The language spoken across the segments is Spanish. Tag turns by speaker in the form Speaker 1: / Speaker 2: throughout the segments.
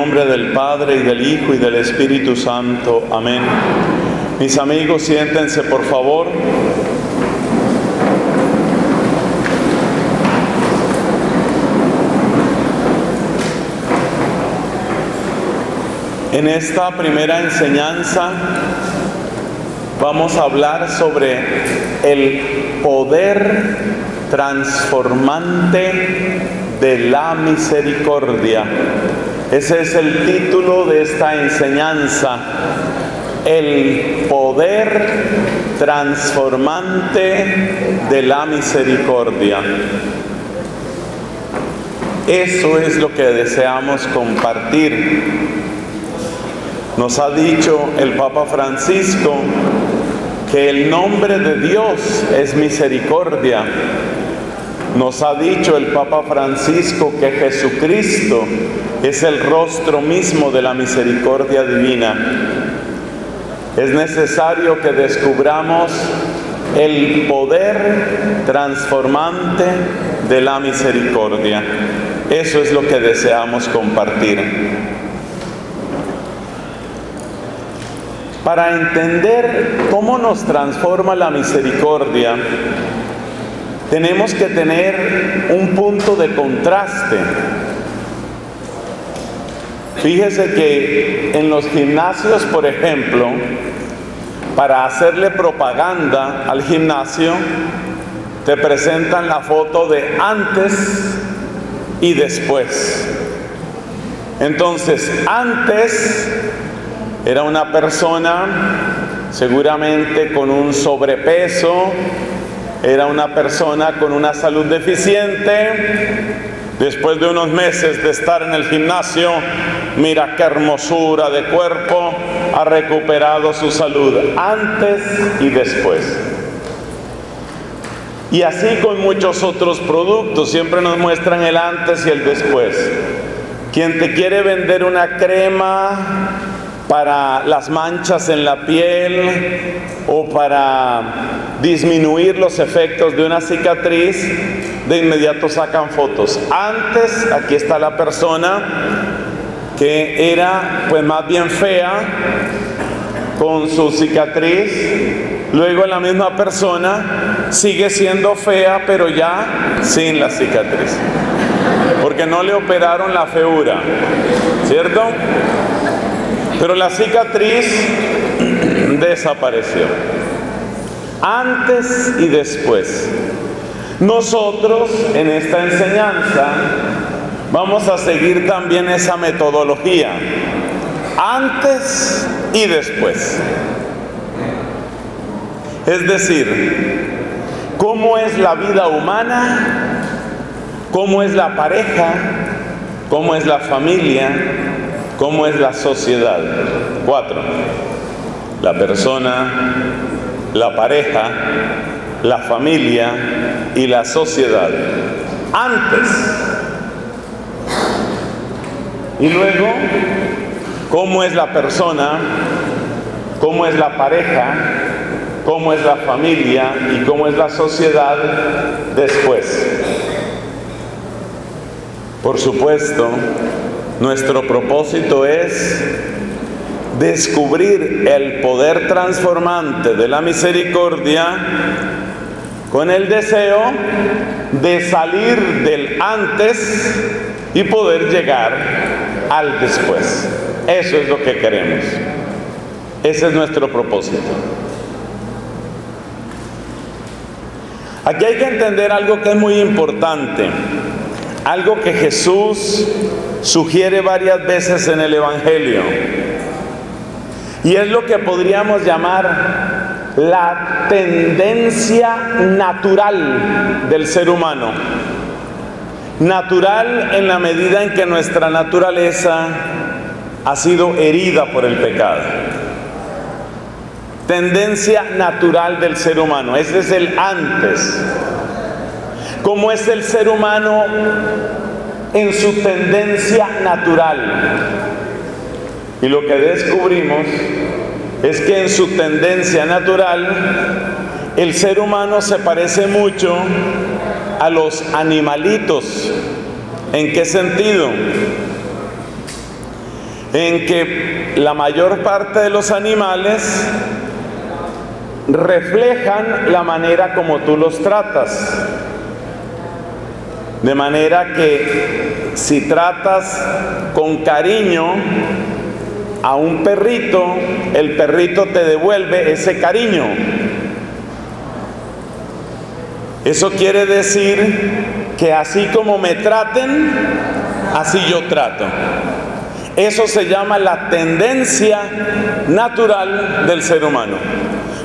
Speaker 1: Nombre del Padre y del Hijo y del Espíritu Santo. Amén. Mis amigos, siéntense por favor. En esta primera enseñanza vamos a hablar sobre el poder transformante de la misericordia. Ese es el título de esta enseñanza, el poder transformante de la misericordia. Eso es lo que deseamos compartir. Nos ha dicho el Papa Francisco que el nombre de Dios es misericordia nos ha dicho el Papa Francisco que Jesucristo es el rostro mismo de la misericordia divina. Es necesario que descubramos el poder transformante de la misericordia. Eso es lo que deseamos compartir. Para entender cómo nos transforma la misericordia, tenemos que tener un punto de contraste. Fíjese que en los gimnasios, por ejemplo, para hacerle propaganda al gimnasio, te presentan la foto de antes y después. Entonces, antes era una persona seguramente con un sobrepeso, era una persona con una salud deficiente. Después de unos meses de estar en el gimnasio, mira qué hermosura de cuerpo, ha recuperado su salud antes y después. Y así con muchos otros productos, siempre nos muestran el antes y el después. Quien te quiere vender una crema para las manchas en la piel o para disminuir los efectos de una cicatriz, de inmediato sacan fotos. Antes, aquí está la persona que era pues más bien fea con su cicatriz, luego la misma persona sigue siendo fea pero ya sin la cicatriz, porque no le operaron la feura, ¿cierto? Pero la cicatriz desapareció. Antes y después. Nosotros en esta enseñanza vamos a seguir también esa metodología. Antes y después. Es decir, cómo es la vida humana, cómo es la pareja, cómo es la familia, ¿Cómo es la sociedad? Cuatro. La persona, la pareja, la familia y la sociedad. Antes. Y luego, ¿cómo es la persona? ¿Cómo es la pareja? ¿Cómo es la familia? ¿Y cómo es la sociedad después? Por supuesto, nuestro propósito es descubrir el poder transformante de la misericordia con el deseo de salir del antes y poder llegar al después. Eso es lo que queremos. Ese es nuestro propósito. Aquí hay que entender algo que es muy importante, algo que Jesús sugiere varias veces en el Evangelio. Y es lo que podríamos llamar la tendencia natural del ser humano. Natural en la medida en que nuestra naturaleza ha sido herida por el pecado. Tendencia natural del ser humano, ese es el antes. ¿Cómo es el ser humano en su tendencia natural? Y lo que descubrimos es que en su tendencia natural el ser humano se parece mucho a los animalitos. ¿En qué sentido? En que la mayor parte de los animales reflejan la manera como tú los tratas. De manera que si tratas con cariño a un perrito, el perrito te devuelve ese cariño. Eso quiere decir que así como me traten, así yo trato. Eso se llama la tendencia natural del ser humano.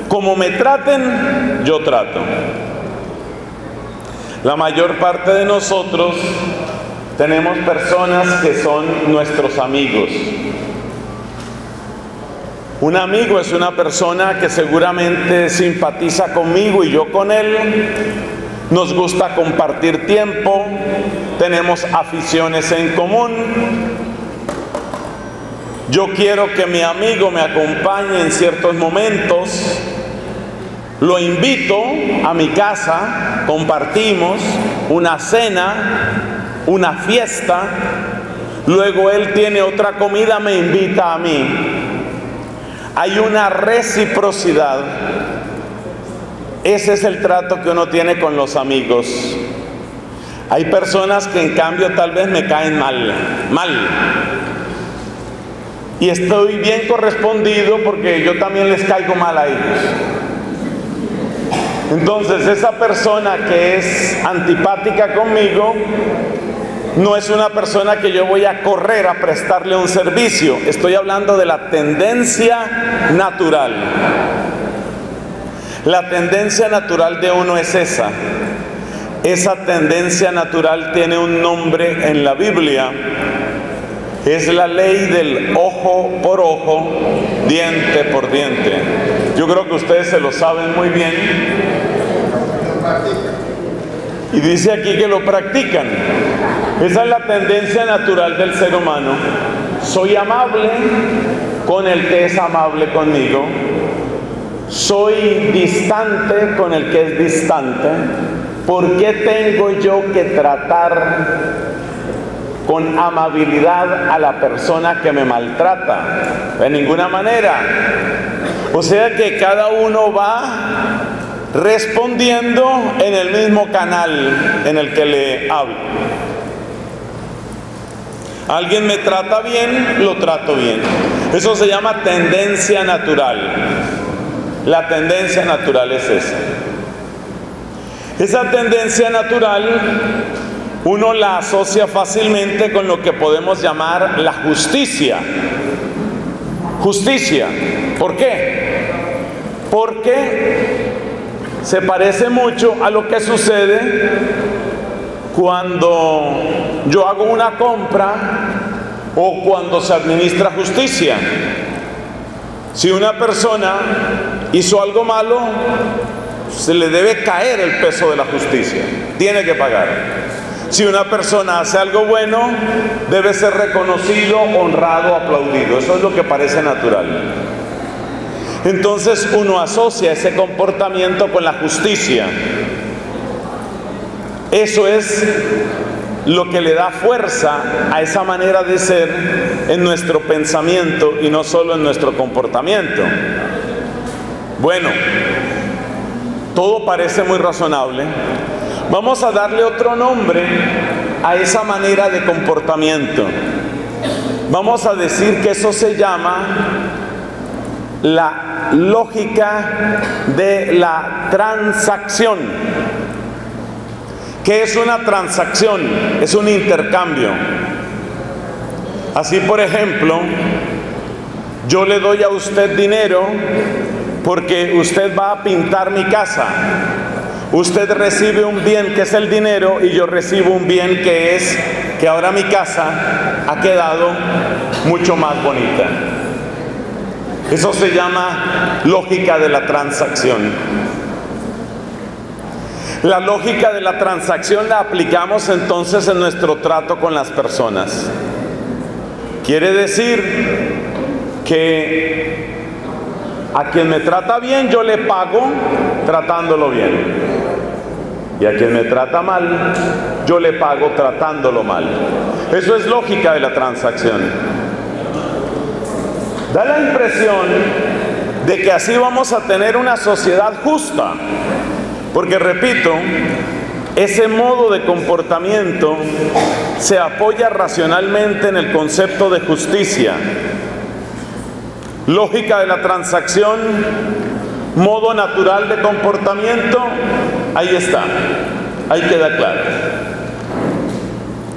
Speaker 1: Como me traten, yo trato. La mayor parte de nosotros tenemos personas que son nuestros amigos. Un amigo es una persona que seguramente simpatiza conmigo y yo con él. Nos gusta compartir tiempo, tenemos aficiones en común. Yo quiero que mi amigo me acompañe en ciertos momentos. Lo invito a mi casa, compartimos una cena, una fiesta. Luego él tiene otra comida, me invita a mí hay una reciprocidad. Ese es el trato que uno tiene con los amigos. Hay personas que en cambio tal vez me caen mal, mal. Y estoy bien correspondido porque yo también les caigo mal a ellos. Entonces esa persona que es antipática conmigo, no es una persona que yo voy a correr a prestarle un servicio. Estoy hablando de la tendencia natural. La tendencia natural de uno es esa. Esa tendencia natural tiene un nombre en la Biblia. Es la ley del ojo por ojo, diente por diente. Yo creo que ustedes se lo saben muy bien. Y dice aquí que lo practican. Esa es la tendencia natural del ser humano. Soy amable con el que es amable conmigo. Soy distante con el que es distante. ¿Por qué tengo yo que tratar con amabilidad a la persona que me maltrata? De ninguna manera. O sea que cada uno va respondiendo en el mismo canal en el que le hablo. Alguien me trata bien, lo trato bien. Eso se llama tendencia natural. La tendencia natural es esa. Esa tendencia natural uno la asocia fácilmente con lo que podemos llamar la justicia. Justicia. ¿Por qué? Porque se parece mucho a lo que sucede cuando yo hago una compra o cuando se administra justicia. Si una persona hizo algo malo, se le debe caer el peso de la justicia. Tiene que pagar. Si una persona hace algo bueno, debe ser reconocido, honrado, aplaudido. Eso es lo que parece natural. Entonces uno asocia ese comportamiento con la justicia. Eso es lo que le da fuerza a esa manera de ser en nuestro pensamiento y no solo en nuestro comportamiento. Bueno, todo parece muy razonable. Vamos a darle otro nombre a esa manera de comportamiento. Vamos a decir que eso se llama la lógica de la transacción. ¿Qué es una transacción? Es un intercambio. Así, por ejemplo, yo le doy a usted dinero porque usted va a pintar mi casa. Usted recibe un bien que es el dinero y yo recibo un bien que es que ahora mi casa ha quedado mucho más bonita. Eso se llama lógica de la transacción. La lógica de la transacción la aplicamos entonces en nuestro trato con las personas. Quiere decir que a quien me trata bien yo le pago tratándolo bien. Y a quien me trata mal, yo le pago tratándolo mal. Eso es lógica de la transacción. Da la impresión de que así vamos a tener una sociedad justa. Porque repito, ese modo de comportamiento se apoya racionalmente en el concepto de justicia. Lógica de la transacción, modo natural de comportamiento, ahí está, ahí queda claro.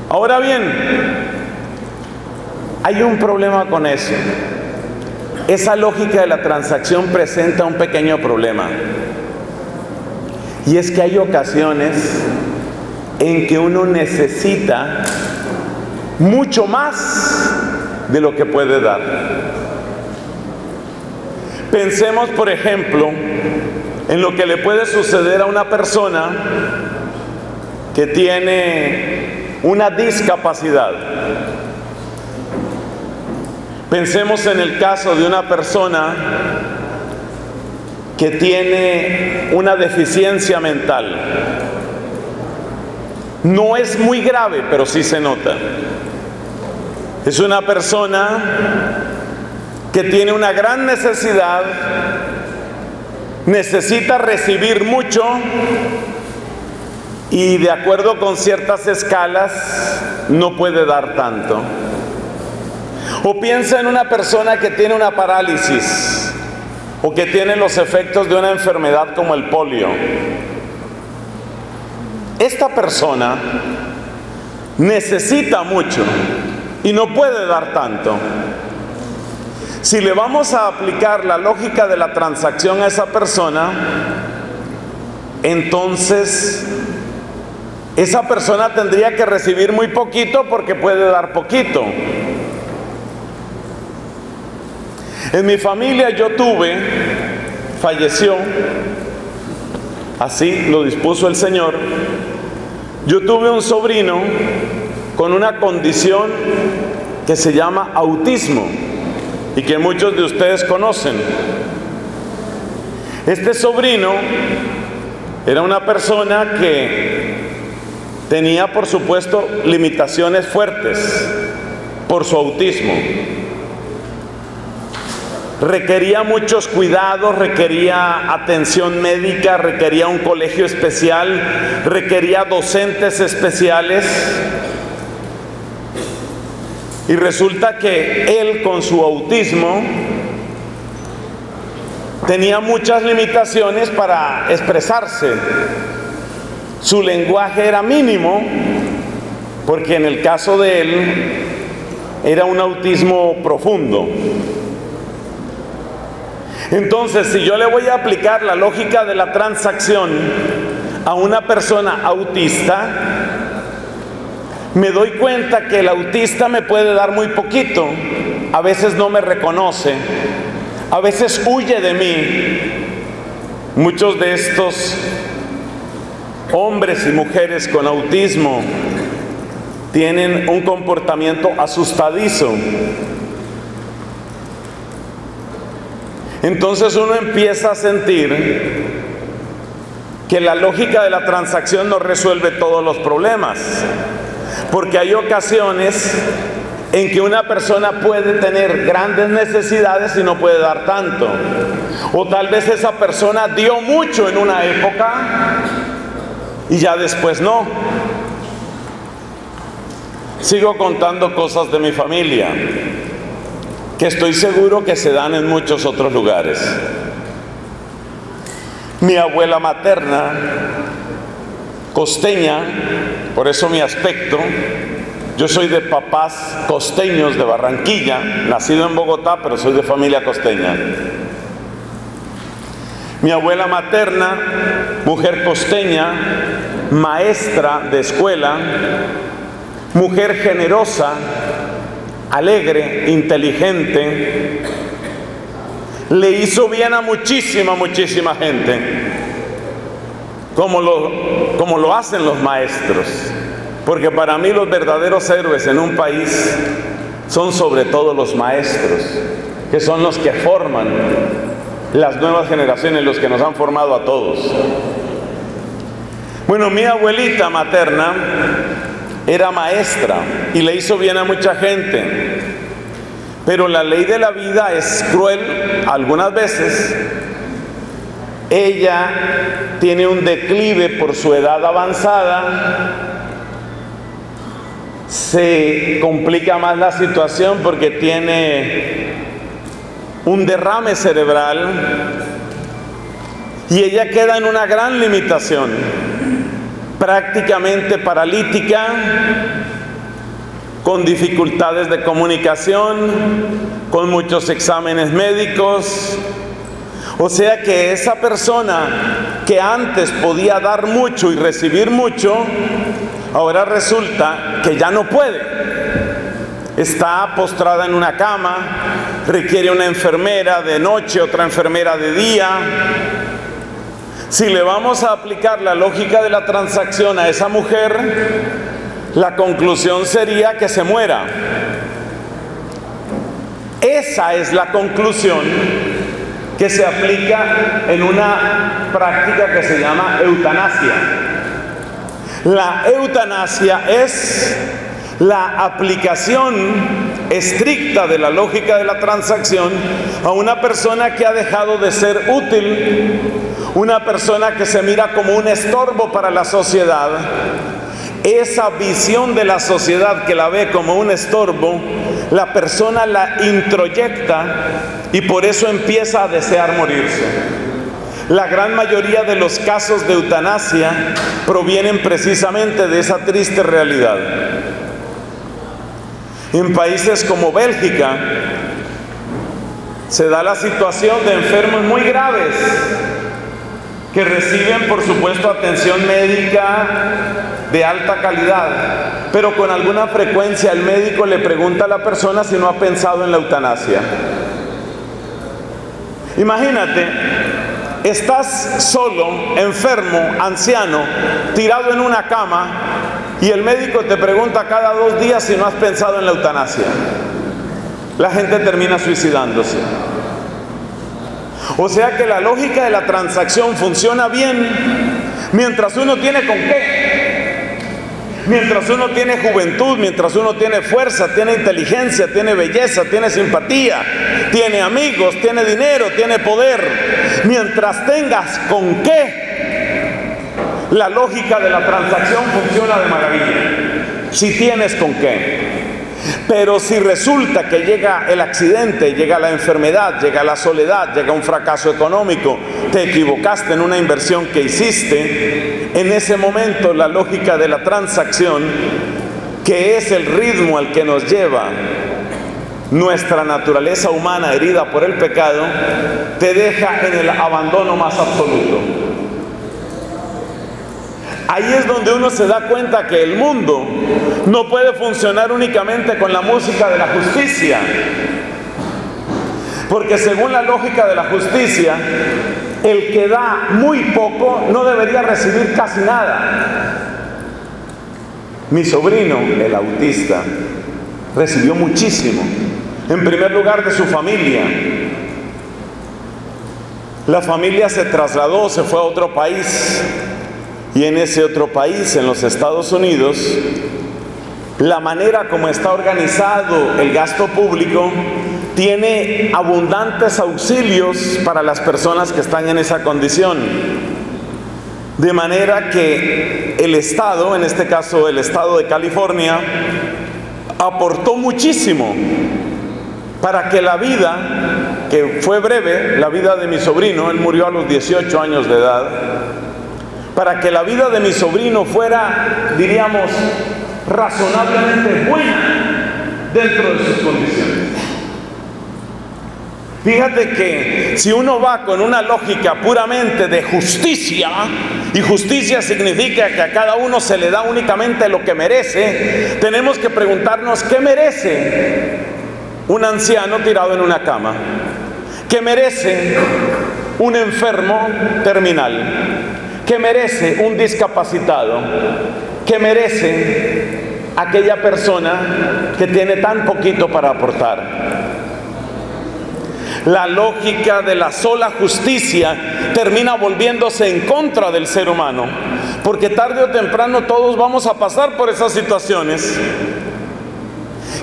Speaker 1: Ahora bien, hay un problema con eso. Esa lógica de la transacción presenta un pequeño problema. Y es que hay ocasiones en que uno necesita mucho más de lo que puede dar. Pensemos, por ejemplo, en lo que le puede suceder a una persona que tiene una discapacidad. Pensemos en el caso de una persona que tiene una deficiencia mental. No es muy grave, pero sí se nota. Es una persona que tiene una gran necesidad, necesita recibir mucho y de acuerdo con ciertas escalas no puede dar tanto. O piensa en una persona que tiene una parálisis o que tiene los efectos de una enfermedad como el polio. Esta persona necesita mucho y no puede dar tanto. Si le vamos a aplicar la lógica de la transacción a esa persona, entonces esa persona tendría que recibir muy poquito porque puede dar poquito. En mi familia yo tuve, falleció, así lo dispuso el Señor, yo tuve un sobrino con una condición que se llama autismo y que muchos de ustedes conocen. Este sobrino era una persona que tenía, por supuesto, limitaciones fuertes por su autismo requería muchos cuidados, requería atención médica, requería un colegio especial, requería docentes especiales. Y resulta que él con su autismo tenía muchas limitaciones para expresarse. Su lenguaje era mínimo, porque en el caso de él era un autismo profundo. Entonces, si yo le voy a aplicar la lógica de la transacción a una persona autista, me doy cuenta que el autista me puede dar muy poquito, a veces no me reconoce, a veces huye de mí. Muchos de estos hombres y mujeres con autismo tienen un comportamiento asustadizo. Entonces uno empieza a sentir que la lógica de la transacción no resuelve todos los problemas, porque hay ocasiones en que una persona puede tener grandes necesidades y no puede dar tanto. O tal vez esa persona dio mucho en una época y ya después no. Sigo contando cosas de mi familia que estoy seguro que se dan en muchos otros lugares. Mi abuela materna, costeña, por eso mi aspecto, yo soy de papás costeños de Barranquilla, nacido en Bogotá, pero soy de familia costeña. Mi abuela materna, mujer costeña, maestra de escuela, mujer generosa, alegre, inteligente, le hizo bien a muchísima, muchísima gente, como lo, como lo hacen los maestros. Porque para mí los verdaderos héroes en un país son sobre todo los maestros, que son los que forman las nuevas generaciones, los que nos han formado a todos. Bueno, mi abuelita materna era maestra y le hizo bien a mucha gente, pero la ley de la vida es cruel algunas veces. Ella tiene un declive por su edad avanzada se complica más la situación porque tiene un derrame cerebral y ella queda en una gran limitación, prácticamente paralítica, con dificultades de comunicación, con muchos exámenes médicos. O sea que esa persona que antes podía dar mucho y recibir mucho, Ahora resulta que ya no puede. Está postrada en una cama, requiere una enfermera de noche, otra enfermera de día. Si le vamos a aplicar la lógica de la transacción a esa mujer, la conclusión sería que se muera. Esa es la conclusión que se aplica en una práctica que se llama eutanasia. La eutanasia es la aplicación estricta de la lógica de la transacción a una persona que ha dejado de ser útil, una persona que se mira como un estorbo para la sociedad. Esa visión de la sociedad que la ve como un estorbo, la persona la introyecta y por eso empieza a desear morirse. La gran mayoría de los casos de eutanasia provienen precisamente de esa triste realidad. En países como Bélgica se da la situación de enfermos muy graves que reciben, por supuesto, atención médica de alta calidad, pero con alguna frecuencia el médico le pregunta a la persona si no ha pensado en la eutanasia. Imagínate estás solo, enfermo, anciano, tirado en una cama y el médico te pregunta cada dos días si no has pensado en la eutanasia. La gente termina suicidándose. O sea que la lógica de la transacción funciona bien mientras uno tiene con qué. Mientras uno tiene juventud, mientras uno tiene fuerza, tiene inteligencia, tiene belleza, tiene simpatía, tiene amigos, tiene dinero, tiene poder. Mientras tengas con qué, la lógica de la transacción funciona de maravilla. Si tienes con qué. Pero si resulta que llega el accidente, llega la enfermedad, llega la soledad, llega un fracaso económico, te equivocaste en una inversión que hiciste, en ese momento la lógica de la transacción, que es el ritmo al que nos lleva nuestra naturaleza humana herida por el pecado, te deja en el abandono más absoluto. Ahí es donde uno se da cuenta que el mundo no puede funcionar únicamente con la música de la justicia. Porque según la lógica de la justicia, el que da muy poco no debería recibir casi nada. Mi sobrino, el autista, recibió muchísimo. En primer lugar de su familia. La familia se trasladó, se fue a otro país y en ese otro país, en los Estados Unidos, la manera como está organizado el gasto público tiene abundantes auxilios para las personas que están en esa condición. De manera que el Estado, en este caso el Estado de California, aportó muchísimo para que la vida, que fue breve, la vida de mi sobrino, él murió a los 18 años de edad, para que la vida de mi sobrino fuera, diríamos, razonablemente buena dentro de sus condiciones. Fíjate que si uno va con una lógica puramente de justicia, y justicia significa que a cada uno se le da únicamente lo que merece, tenemos que preguntarnos qué merece un anciano tirado en una cama, que merece un enfermo terminal, que merece un discapacitado, que merece aquella persona que tiene tan poquito para aportar. La lógica de la sola justicia termina volviéndose en contra del ser humano, porque tarde o temprano todos vamos a pasar por esas situaciones.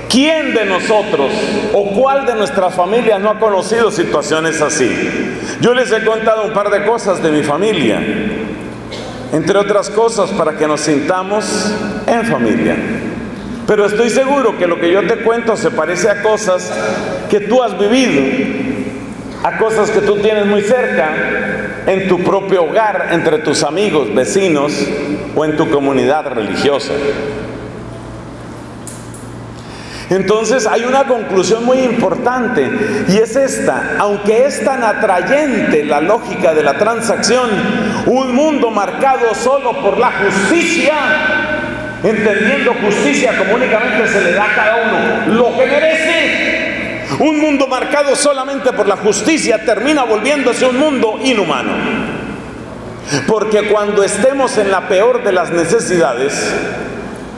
Speaker 1: ¿Quién de nosotros o cuál de nuestras familias no ha conocido situaciones así? Yo les he contado un par de cosas de mi familia, entre otras cosas para que nos sintamos en familia. Pero estoy seguro que lo que yo te cuento se parece a cosas que tú has vivido, a cosas que tú tienes muy cerca, en tu propio hogar, entre tus amigos, vecinos o en tu comunidad religiosa. Entonces hay una conclusión muy importante y es esta, aunque es tan atrayente la lógica de la transacción, un mundo marcado solo por la justicia, entendiendo justicia como únicamente se le da a cada uno lo que merece, un mundo marcado solamente por la justicia termina volviéndose un mundo inhumano. Porque cuando estemos en la peor de las necesidades,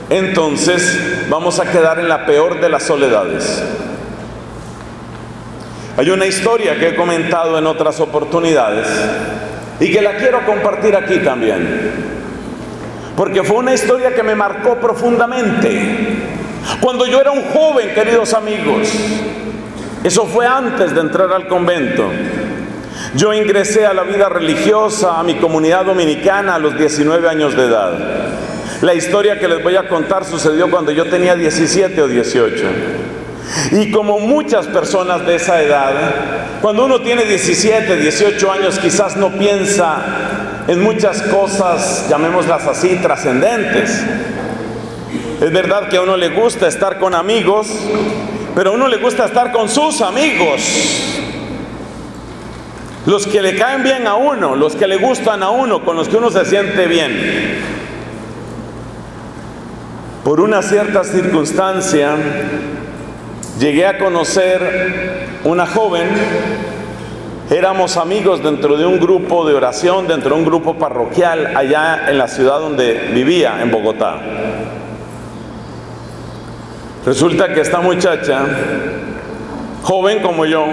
Speaker 1: entonces vamos a quedar en la peor de las soledades. Hay una historia que he comentado en otras oportunidades y que la quiero compartir aquí también. Porque fue una historia que me marcó profundamente. Cuando yo era un joven, queridos amigos, eso fue antes de entrar al convento. Yo ingresé a la vida religiosa, a mi comunidad dominicana a los 19 años de edad. La historia que les voy a contar sucedió cuando yo tenía 17 o 18. Y como muchas personas de esa edad, cuando uno tiene 17, 18 años, quizás no piensa en muchas cosas, llamémoslas así, trascendentes. Es verdad que a uno le gusta estar con amigos, pero a uno le gusta estar con sus amigos. Los que le caen bien a uno, los que le gustan a uno, con los que uno se siente bien. Por una cierta circunstancia llegué a conocer una joven, éramos amigos dentro de un grupo de oración, dentro de un grupo parroquial allá en la ciudad donde vivía, en Bogotá. Resulta que esta muchacha, joven como yo,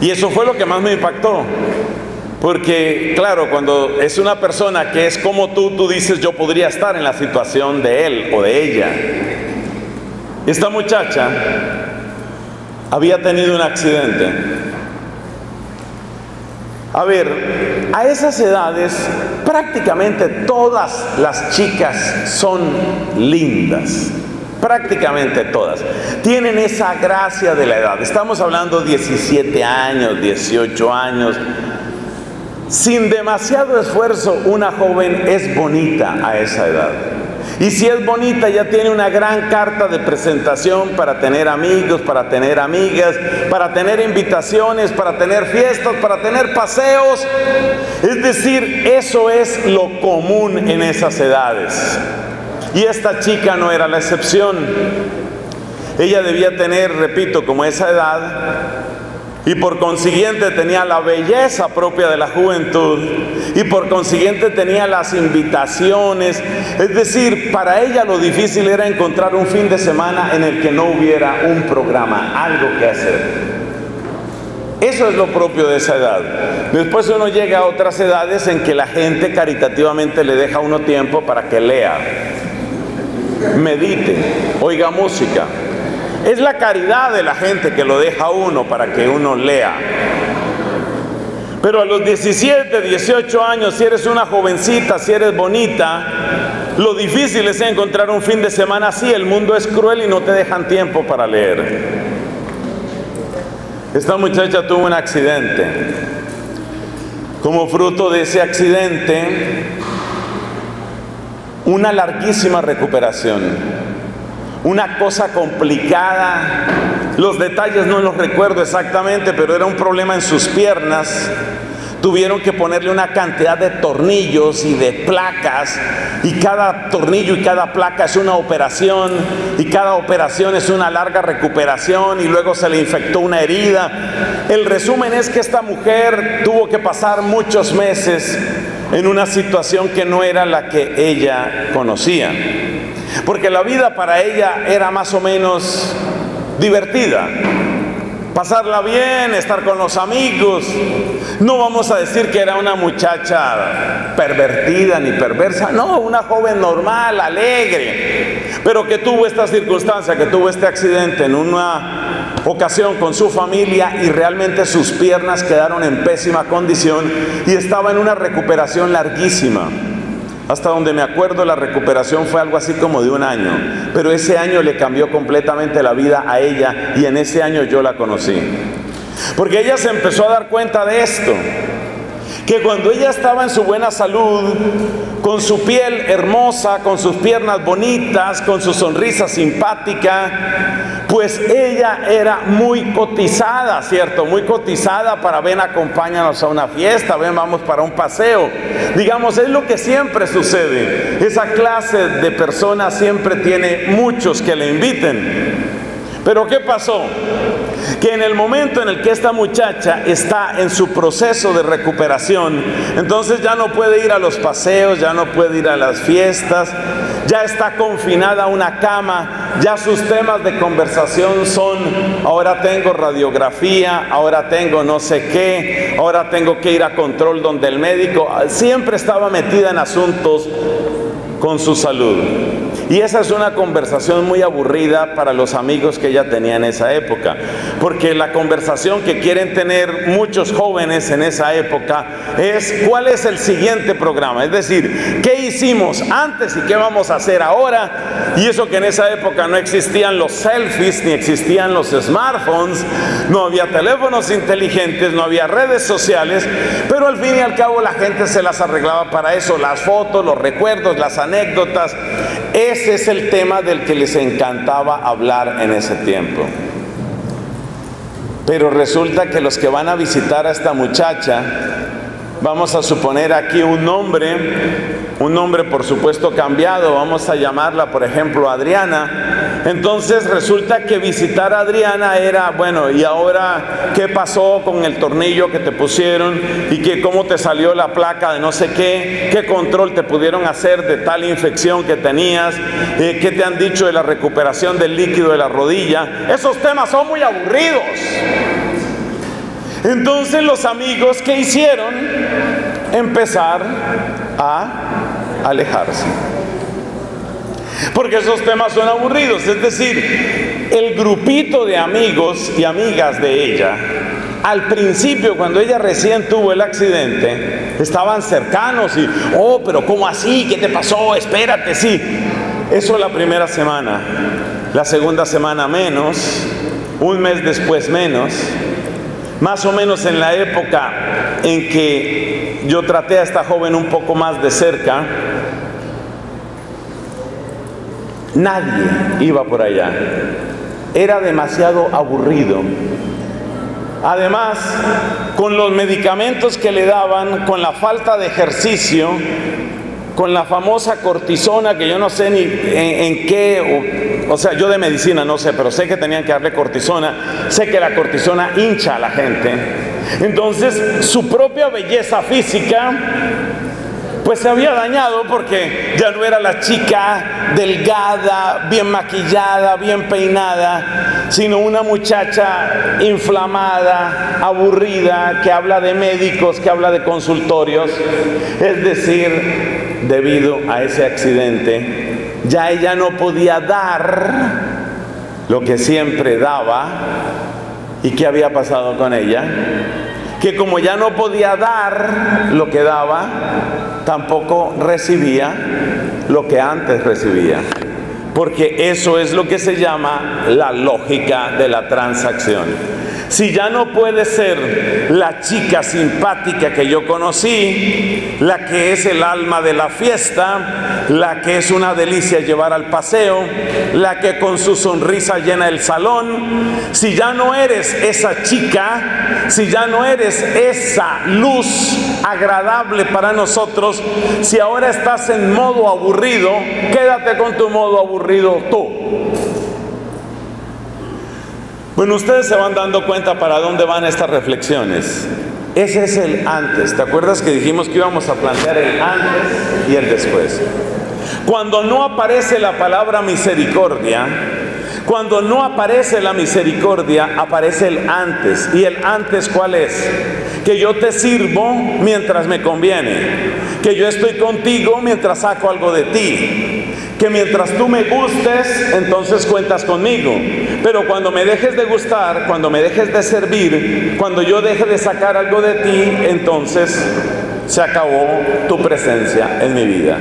Speaker 1: y eso fue lo que más me impactó, porque, claro, cuando es una persona que es como tú, tú dices, yo podría estar en la situación de él o de ella. Esta muchacha había tenido un accidente. A ver, a esas edades prácticamente todas las chicas son lindas. Prácticamente todas. Tienen esa gracia de la edad. Estamos hablando 17 años, 18 años, sin demasiado esfuerzo, una joven es bonita a esa edad. Y si es bonita, ya tiene una gran carta de presentación para tener amigos, para tener amigas, para tener invitaciones, para tener fiestas, para tener paseos. Es decir, eso es lo común en esas edades. Y esta chica no era la excepción. Ella debía tener, repito, como esa edad, y por consiguiente tenía la belleza propia de la juventud y por consiguiente tenía las invitaciones. Es decir, para ella lo difícil era encontrar un fin de semana en el que no hubiera un programa, algo que hacer. Eso es lo propio de esa edad. Después uno llega a otras edades en que la gente caritativamente le deja uno tiempo para que lea, medite, oiga música, es la caridad de la gente que lo deja uno para que uno lea. Pero a los 17, 18 años, si eres una jovencita, si eres bonita, lo difícil es encontrar un fin de semana así. El mundo es cruel y no te dejan tiempo para leer. Esta muchacha tuvo un accidente. Como fruto de ese accidente, una larguísima recuperación una cosa complicada. Los detalles no los recuerdo exactamente, pero era un problema en sus piernas. tuvieron que ponerle una cantidad de tornillos y de placas y cada tornillo y cada placa es una operación y cada operación es una larga recuperación y luego se le infectó una herida. El resumen es que esta mujer tuvo que pasar muchos meses en una situación que no era la que ella conocía. Porque la vida para ella era más o menos divertida pasarla bien, estar con los amigos. No vamos a decir que era una muchacha pervertida ni perversa, no, una joven normal, alegre, pero que tuvo esta circunstancia, que tuvo este accidente en una ocasión con su familia y realmente sus piernas quedaron en pésima condición y estaba en una recuperación larguísima. Hasta donde me acuerdo la recuperación fue algo así como de un año, pero ese año le cambió completamente la vida a ella y en ese año yo la conocí. Porque ella se empezó a dar cuenta de esto, que cuando ella estaba en su buena salud, con su piel hermosa, con sus piernas bonitas, con su sonrisa simpática, pues ella era muy cotizada, ¿cierto? Muy cotizada para ven, acompáñanos a una fiesta, ven, vamos para un paseo. Digamos, es lo que siempre sucede. Esa clase de personas siempre tiene muchos que le inviten. Pero ¿qué pasó? Que en el momento en el que esta muchacha está en su proceso de recuperación, entonces ya no puede ir a los paseos, ya no puede ir a las fiestas, ya está confinada a una cama, ya sus temas de conversación son, ahora tengo radiografía, ahora tengo no sé qué, ahora tengo que ir a control donde el médico, siempre estaba metida en asuntos con su salud. Y esa es una conversación muy aburrida para los amigos que ella tenía en esa época, porque la conversación que quieren tener muchos jóvenes en esa época es cuál es el siguiente programa, es decir, qué hicimos antes y qué vamos a hacer ahora. Y eso que en esa época no existían los selfies ni existían los smartphones, no había teléfonos inteligentes, no había redes sociales, pero al fin y al cabo la gente se las arreglaba para eso, las fotos, los recuerdos, las anécdotas. Ese es el tema del que les encantaba hablar en ese tiempo. Pero resulta que los que van a visitar a esta muchacha, vamos a suponer aquí un nombre, un nombre por supuesto cambiado, vamos a llamarla por ejemplo Adriana, entonces resulta que visitar a Adriana era, bueno, ¿y ahora qué pasó con el tornillo que te pusieron? ¿Y que cómo te salió la placa de no sé qué? ¿Qué control te pudieron hacer de tal infección que tenías? Eh, ¿Qué te han dicho de la recuperación del líquido de la rodilla? Esos temas son muy aburridos. Entonces los amigos que hicieron empezar a alejarse. Porque esos temas son aburridos. Es decir, el grupito de amigos y amigas de ella, al principio, cuando ella recién tuvo el accidente, estaban cercanos y, oh, pero ¿cómo así? ¿Qué te pasó? Espérate, sí. Eso la primera semana. La segunda semana menos. Un mes después menos. Más o menos en la época en que yo traté a esta joven un poco más de cerca, Nadie iba por allá. Era demasiado aburrido. Además, con los medicamentos que le daban, con la falta de ejercicio, con la famosa cortisona, que yo no sé ni en, qué, o, o, sea, yo de medicina no sé, pero sé que tenían que darle cortisona, sé que la cortisona hincha a la gente. Entonces, su propia belleza física pues se había dañado porque ya no era la chica delgada, bien maquillada, bien peinada, sino una muchacha inflamada, aburrida, que habla de médicos, que habla de consultorios. Es decir, debido a ese accidente, ya ella no podía dar lo que siempre daba. ¿Y qué había pasado con ella? Que como ya no podía dar lo que daba, tampoco recibía lo que antes recibía. Porque eso es lo que se llama la lógica de la transacción. Si ya no puede ser la chica simpática que yo conocí, la que es el alma de la fiesta, la que es una delicia llevar al paseo, la que con su sonrisa llena el salón, si ya no eres esa chica, si ya no eres esa luz agradable para nosotros, si ahora estás en modo aburrido, quédate con tu modo aburrido tú. Bueno, ustedes se van dando cuenta para dónde van estas reflexiones. Ese es el antes. ¿Te acuerdas que dijimos que íbamos a plantear el antes y el después? Cuando no aparece la palabra misericordia, cuando no aparece la misericordia, aparece el antes. ¿Y el antes cuál es? Que yo te sirvo mientras me conviene. Que yo estoy contigo mientras saco algo de ti que mientras tú me gustes, entonces cuentas conmigo. Pero cuando me dejes de gustar, cuando me dejes de servir, cuando yo deje de sacar algo de ti, entonces se acabó tu presencia en mi vida.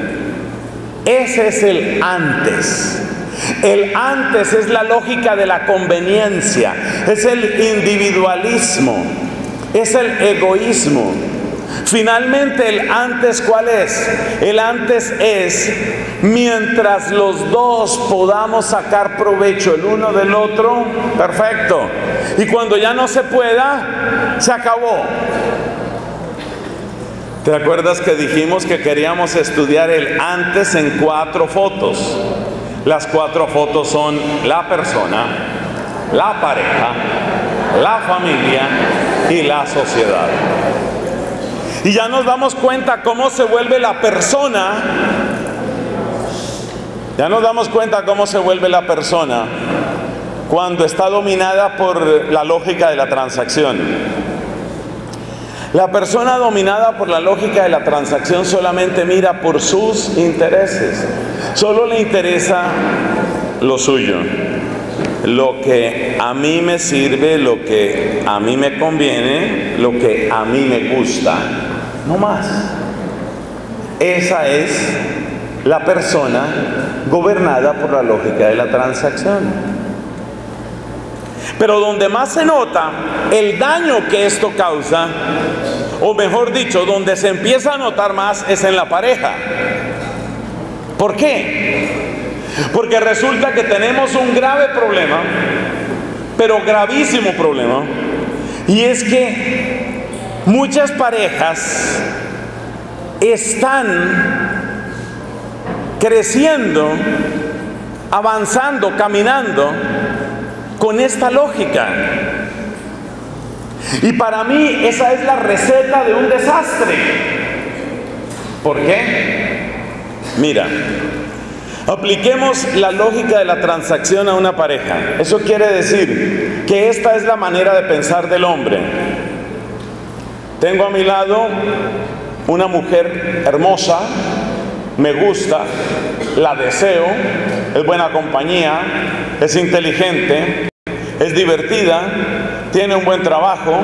Speaker 1: Ese es el antes. El antes es la lógica de la conveniencia, es el individualismo, es el egoísmo. Finalmente, el antes, ¿cuál es? El antes es mientras los dos podamos sacar provecho el uno del otro, perfecto. Y cuando ya no se pueda, se acabó. ¿Te acuerdas que dijimos que queríamos estudiar el antes en cuatro fotos? Las cuatro fotos son la persona, la pareja, la familia y la sociedad. Y ya nos damos cuenta cómo se vuelve la persona. Ya nos damos cuenta cómo se vuelve la persona cuando está dominada por la lógica de la transacción. La persona dominada por la lógica de la transacción solamente mira por sus intereses. Solo le interesa lo suyo, lo que a mí me sirve, lo que a mí me conviene, lo que a mí me gusta no más. Esa es la persona gobernada por la lógica de la transacción. Pero donde más se nota el daño que esto causa, o mejor dicho, donde se empieza a notar más es en la pareja. ¿Por qué? Porque resulta que tenemos un grave problema, pero gravísimo problema, y es que Muchas parejas están creciendo, avanzando, caminando con esta lógica. Y para mí esa es la receta de un desastre. ¿Por qué? Mira, apliquemos la lógica de la transacción a una pareja. Eso quiere decir que esta es la manera de pensar del hombre. Tengo a mi lado una mujer hermosa, me gusta, la deseo, es buena compañía, es inteligente, es divertida, tiene un buen trabajo,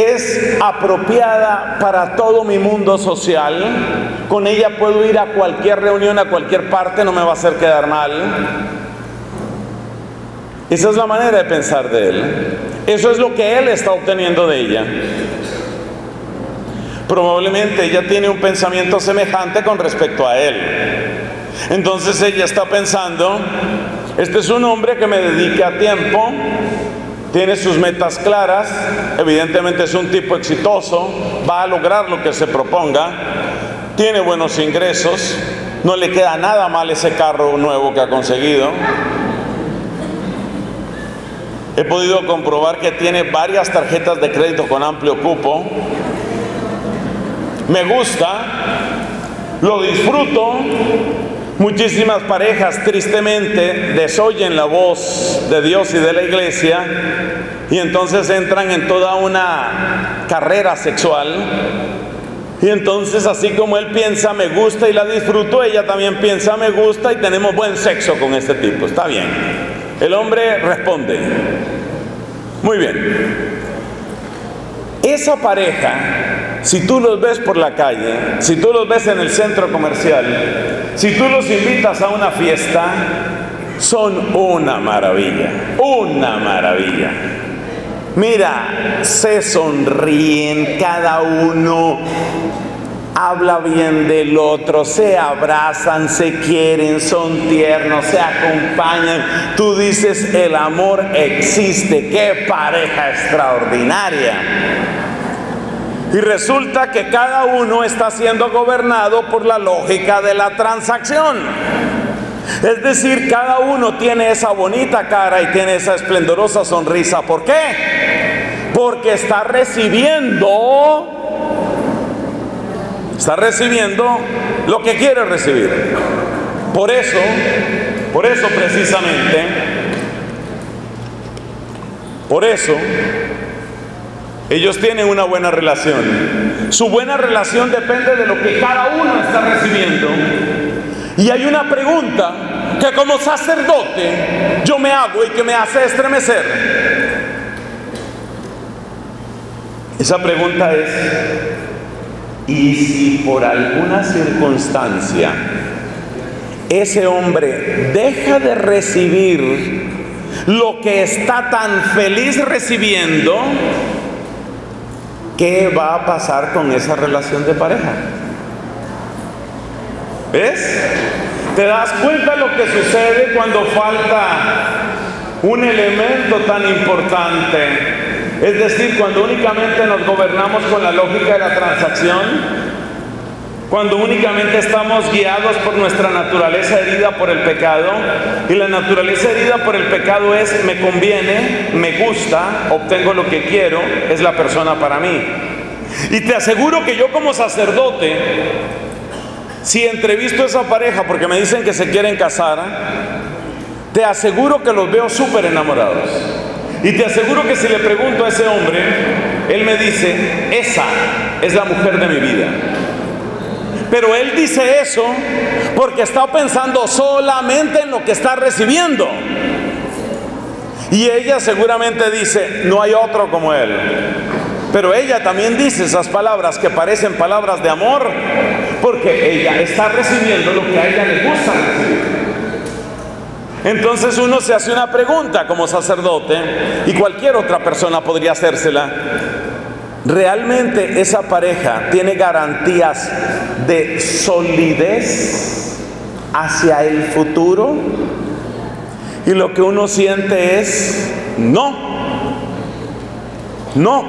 Speaker 1: es apropiada para todo mi mundo social, con ella puedo ir a cualquier reunión, a cualquier parte, no me va a hacer quedar mal. Esa es la manera de pensar de él. Eso es lo que él está obteniendo de ella. Probablemente ella tiene un pensamiento semejante con respecto a él. Entonces ella está pensando, este es un hombre que me dedica tiempo, tiene sus metas claras, evidentemente es un tipo exitoso, va a lograr lo que se proponga, tiene buenos ingresos, no le queda nada mal ese carro nuevo que ha conseguido, He podido comprobar que tiene varias tarjetas de crédito con amplio cupo. Me gusta, lo disfruto. Muchísimas parejas tristemente desoyen la voz de Dios y de la iglesia y entonces entran en toda una carrera sexual. Y entonces así como él piensa me gusta y la disfruto, ella también piensa me gusta y tenemos buen sexo con este tipo. Está bien. El hombre responde, muy bien, esa pareja, si tú los ves por la calle, si tú los ves en el centro comercial, si tú los invitas a una fiesta, son una maravilla, una maravilla. Mira, se sonríen cada uno, habla bien del otro, se abrazan, se quieren, son tiernos, se acompañan. Tú dices, el amor existe, qué pareja extraordinaria. Y resulta que cada uno está siendo gobernado por la lógica de la transacción. Es decir, cada uno tiene esa bonita cara y tiene esa esplendorosa sonrisa. ¿Por qué? Porque está recibiendo, está recibiendo lo que quiere recibir. Por eso, por eso precisamente, por eso, ellos tienen una buena relación. Su buena relación depende de lo que cada uno está recibiendo. Y hay una pregunta que como sacerdote yo me hago y que me hace estremecer. Esa pregunta es, ¿y si por alguna circunstancia ese hombre deja de recibir lo que está tan feliz recibiendo, ¿qué va a pasar con esa relación de pareja? ¿Ves? ¿Te das cuenta lo que sucede cuando falta un elemento tan importante? Es decir, cuando únicamente nos gobernamos con la lógica de la transacción, cuando únicamente estamos guiados por nuestra naturaleza herida por el pecado, y la naturaleza herida por el pecado es me conviene, me gusta, obtengo lo que quiero, es la persona para mí. Y te aseguro que yo como sacerdote, si entrevisto a esa pareja porque me dicen que se quieren casar, te aseguro que los veo súper enamorados. Y te aseguro que si le pregunto a ese hombre, él me dice, esa es la mujer de mi vida. Pero él dice eso porque está pensando solamente en lo que está recibiendo. Y ella seguramente dice, no hay otro como él. Pero ella también dice esas palabras que parecen palabras de amor porque ella está recibiendo lo que a ella le gusta recibir. Entonces uno se hace una pregunta como sacerdote y cualquier otra persona podría hacérsela. ¿Realmente esa pareja tiene garantías de solidez hacia el futuro? Y lo que uno siente es no. No.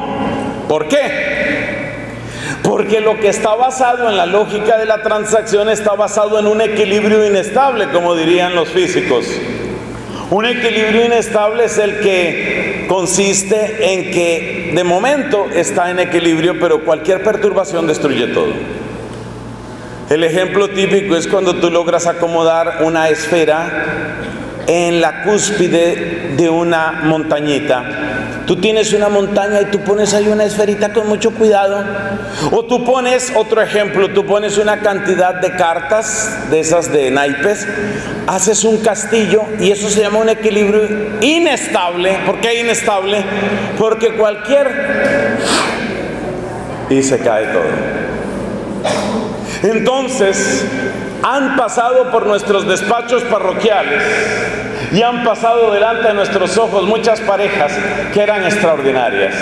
Speaker 1: ¿Por qué? Porque lo que está basado en la lógica de la transacción está basado en un equilibrio inestable, como dirían los físicos. Un equilibrio inestable es el que consiste en que de momento está en equilibrio, pero cualquier perturbación destruye todo. El ejemplo típico es cuando tú logras acomodar una esfera en la cúspide de una montañita Tú tienes una montaña y tú pones ahí una esferita con mucho cuidado. O tú pones, otro ejemplo, tú pones una cantidad de cartas, de esas de naipes, haces un castillo y eso se llama un equilibrio inestable. ¿Por qué inestable? Porque cualquier... y se cae todo. Entonces, han pasado por nuestros despachos parroquiales y han pasado delante de nuestros ojos muchas parejas que eran extraordinarias.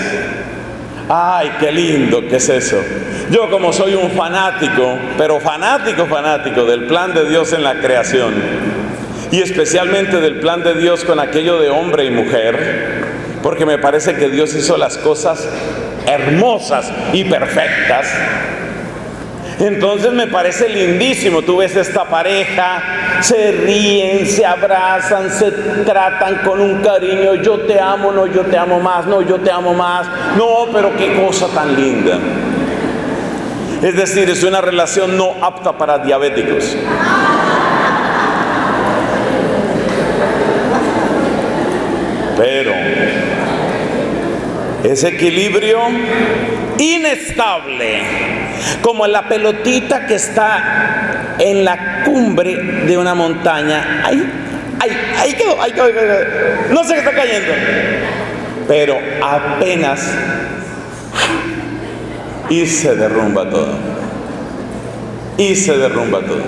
Speaker 1: Ay, qué lindo que es eso. Yo como soy un fanático, pero fanático, fanático del plan de Dios en la creación, y especialmente del plan de Dios con aquello de hombre y mujer, porque me parece que Dios hizo las cosas hermosas y perfectas, entonces me parece lindísimo, tú ves esta pareja, se ríen, se abrazan, se tratan con un cariño, yo te amo, no, yo te amo más, no, yo te amo más, no, pero qué cosa tan linda. Es decir, es una relación no apta para diabéticos. Pero ese equilibrio inestable, como la pelotita que está en la cumbre de una montaña. Ahí, ahí, ahí quedó, ahí quedó, ahí quedó. No sé qué está cayendo. Pero apenas y se derrumba todo. Y se derrumba todo.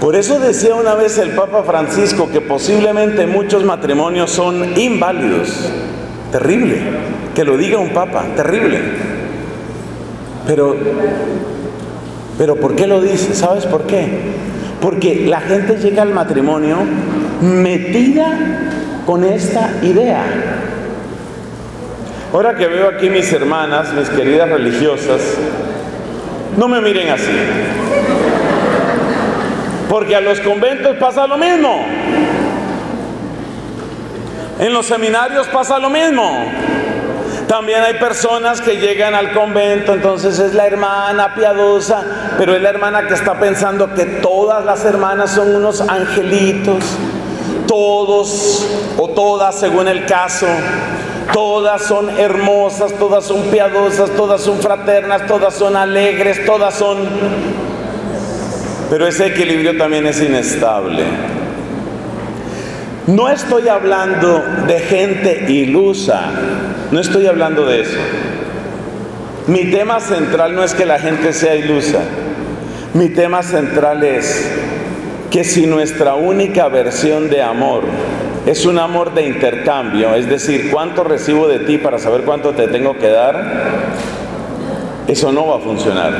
Speaker 1: Por eso decía una vez el Papa Francisco que posiblemente muchos matrimonios son inválidos. Terrible. Que lo diga un papa. Terrible. Pero, pero ¿por qué lo dice? ¿Sabes por qué? Porque la gente llega al matrimonio metida con esta idea. Ahora que veo aquí mis hermanas, mis queridas religiosas, no me miren así. Porque a los conventos pasa lo mismo. En los seminarios pasa lo mismo. También hay personas que llegan al convento, entonces es la hermana piadosa, pero es la hermana que está pensando que todas las hermanas son unos angelitos, todos o todas según el caso, todas son hermosas, todas son piadosas, todas son fraternas, todas son alegres, todas son pero ese equilibrio también es inestable. No estoy hablando de gente ilusa, no estoy hablando de eso. Mi tema central no es que la gente sea ilusa, mi tema central es que si nuestra única versión de amor es un amor de intercambio, es decir, cuánto recibo de ti para saber cuánto te tengo que dar, eso no va a funcionar.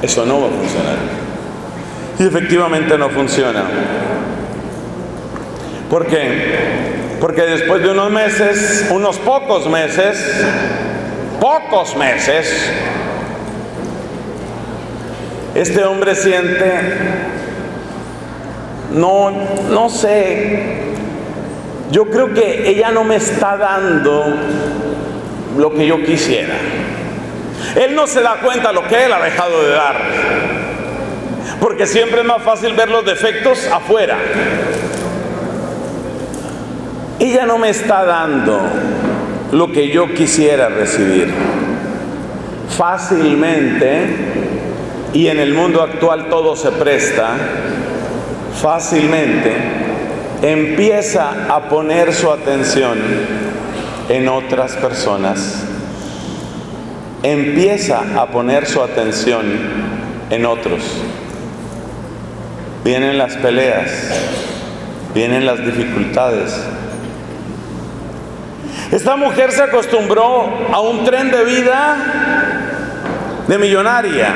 Speaker 1: Eso no va a funcionar. Y efectivamente no funciona. ¿Por qué? Porque después de unos meses, unos pocos meses, pocos meses, este hombre siente, no, no sé, yo creo que ella no me está dando lo que yo quisiera. Él no se da cuenta lo que él ha dejado de dar. Porque siempre es más fácil ver los defectos afuera. Ella no me está dando lo que yo quisiera recibir. Fácilmente, y en el mundo actual todo se presta, fácilmente empieza a poner su atención en otras personas. Empieza a poner su atención en otros. Vienen las peleas, vienen las dificultades. Esta mujer se acostumbró a un tren de vida de millonaria.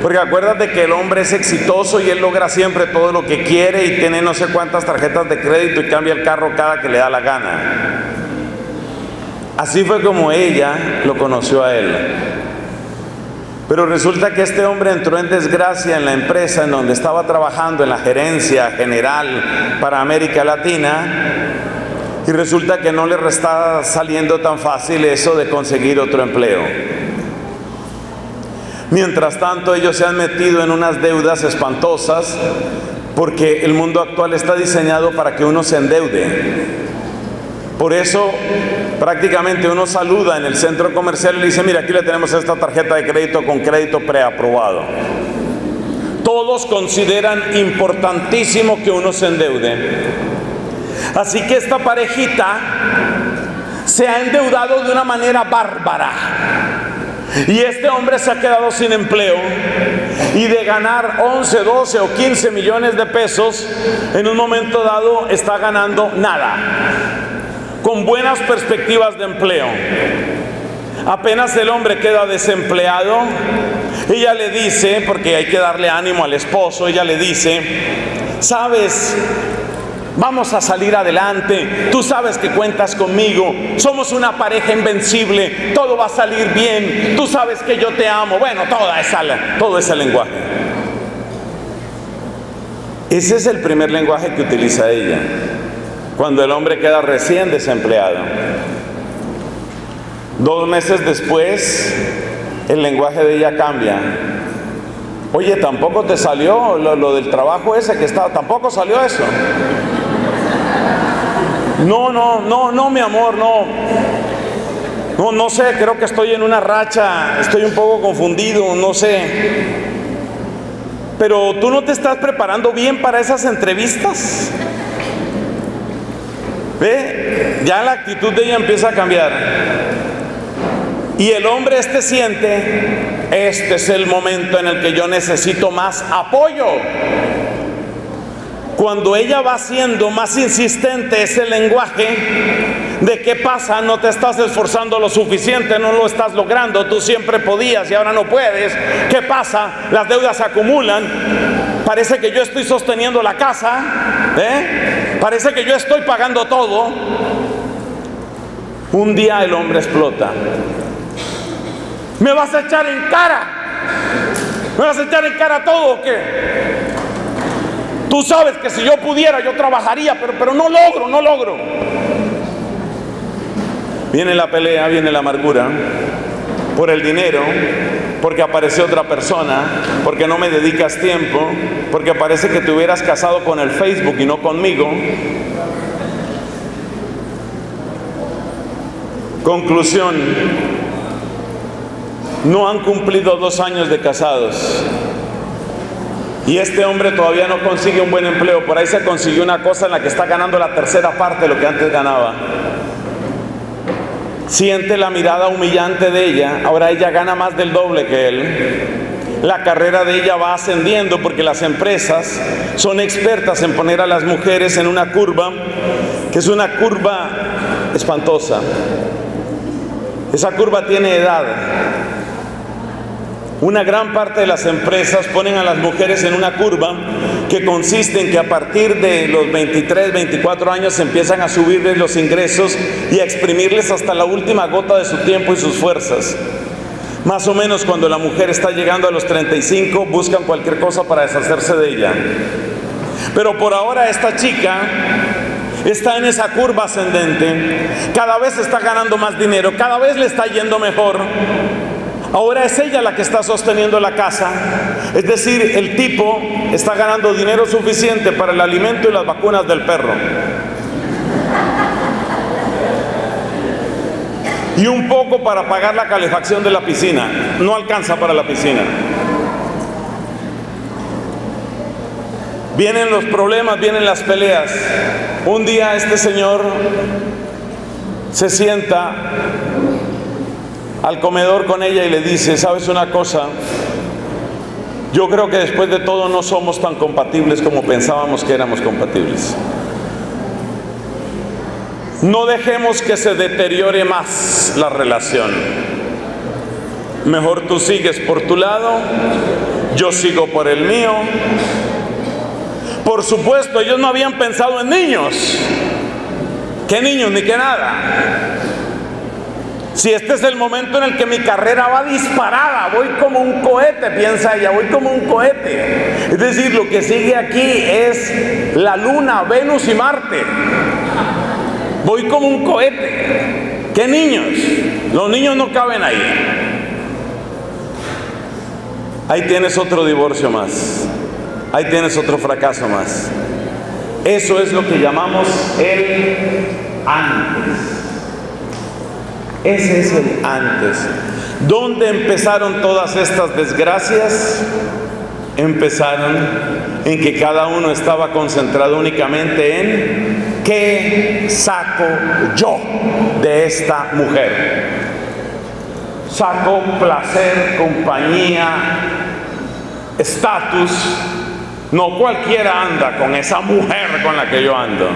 Speaker 1: Porque acuérdate que el hombre es exitoso y él logra siempre todo lo que quiere y tiene no sé cuántas tarjetas de crédito y cambia el carro cada que le da la gana. Así fue como ella lo conoció a él. Pero resulta que este hombre entró en desgracia en la empresa en donde estaba trabajando, en la gerencia general para América Latina, y resulta que no le está saliendo tan fácil eso de conseguir otro empleo. Mientras tanto, ellos se han metido en unas deudas espantosas porque el mundo actual está diseñado para que uno se endeude. Por eso prácticamente uno saluda en el centro comercial y le dice, mira, aquí le tenemos esta tarjeta de crédito con crédito preaprobado. Todos consideran importantísimo que uno se endeude. Así que esta parejita se ha endeudado de una manera bárbara. Y este hombre se ha quedado sin empleo y de ganar 11, 12 o 15 millones de pesos, en un momento dado está ganando nada con buenas perspectivas de empleo. Apenas el hombre queda desempleado, ella le dice, porque hay que darle ánimo al esposo, ella le dice, sabes, vamos a salir adelante, tú sabes que cuentas conmigo, somos una pareja invencible, todo va a salir bien, tú sabes que yo te amo, bueno, toda esa, todo ese lenguaje. Ese es el primer lenguaje que utiliza ella cuando el hombre queda recién desempleado. Dos meses después, el lenguaje de ella cambia. Oye, tampoco te salió lo, del trabajo ese que estaba, tampoco salió eso. No, no, no, no, mi amor, no. No, no sé, creo que estoy en una racha, estoy un poco confundido, no sé. Pero tú no te estás preparando bien para esas entrevistas. ¿Ve? Ya la actitud de ella empieza a cambiar. Y el hombre este siente, este es el momento en el que yo necesito más apoyo. Cuando ella va siendo más insistente ese lenguaje de qué pasa, no te estás esforzando lo suficiente, no lo estás logrando, tú siempre podías y ahora no puedes, ¿qué pasa? Las deudas se acumulan, parece que yo estoy sosteniendo la casa, ¿eh? parece que yo estoy pagando todo. Un día el hombre explota. ¿Me vas a echar en cara? ¿Me vas a echar en cara todo o qué? Tú sabes que si yo pudiera, yo trabajaría, pero, pero no logro, no logro. Viene la pelea, viene la amargura por el dinero, porque apareció otra persona, porque no me dedicas tiempo, porque parece que te hubieras casado con el Facebook y no conmigo. Conclusión, no han cumplido dos años de casados. Y este hombre todavía no consigue un buen empleo. Por ahí se consiguió una cosa en la que está ganando la tercera parte de lo que antes ganaba. Siente la mirada humillante de ella. Ahora ella gana más del doble que él. La carrera de ella va ascendiendo porque las empresas son expertas en poner a las mujeres en una curva que es una curva espantosa. Esa curva tiene edad. Una gran parte de las empresas ponen a las mujeres en una curva que consiste en que a partir de los 23, 24 años empiezan a subirles los ingresos y a exprimirles hasta la última gota de su tiempo y sus fuerzas. Más o menos cuando la mujer está llegando a los 35 buscan cualquier cosa para deshacerse de ella. Pero por ahora esta chica está en esa curva ascendente, cada vez está ganando más dinero, cada vez le está yendo mejor. Ahora es ella la que está sosteniendo la casa. Es decir, el tipo está ganando dinero suficiente para el alimento y las vacunas del perro. Y un poco para pagar la calefacción de la piscina. No alcanza para la piscina. Vienen los problemas, vienen las peleas. Un día este señor se sienta al comedor con ella y le dice, ¿sabes una cosa? Yo creo que después de todo no somos tan compatibles como pensábamos que éramos compatibles. No dejemos que se deteriore más la relación. Mejor tú sigues por tu lado, yo sigo por el mío. Por supuesto, ellos no habían pensado en niños. ¿Qué niños ni qué nada? Si este es el momento en el que mi carrera va disparada, voy como un cohete, piensa ella, voy como un cohete. Es decir, lo que sigue aquí es la luna, Venus y Marte. Voy como un cohete. ¿Qué niños? Los niños no caben ahí. Ahí tienes otro divorcio más. Ahí tienes otro fracaso más. Eso es lo que llamamos el antes. Ese es el antes. ¿Dónde empezaron todas estas desgracias? Empezaron en que cada uno estaba concentrado únicamente en ¿qué saco yo de esta mujer? Saco placer, compañía, estatus. No cualquiera anda con esa mujer con la que yo ando.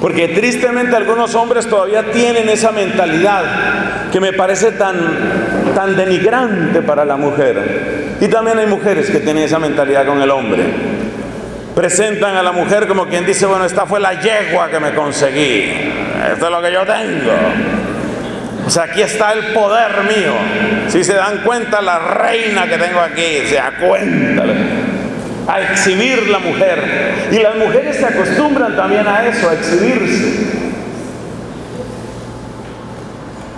Speaker 1: Porque tristemente algunos hombres todavía tienen esa mentalidad que me parece tan, tan denigrante para la mujer. Y también hay mujeres que tienen esa mentalidad con el hombre. Presentan a la mujer como quien dice, bueno, esta fue la yegua que me conseguí. Esto es lo que yo tengo. O sea, aquí está el poder mío. Si se dan cuenta, la reina que tengo aquí, se da cuenta a exhibir la mujer. Y las mujeres se acostumbran también a eso, a exhibirse.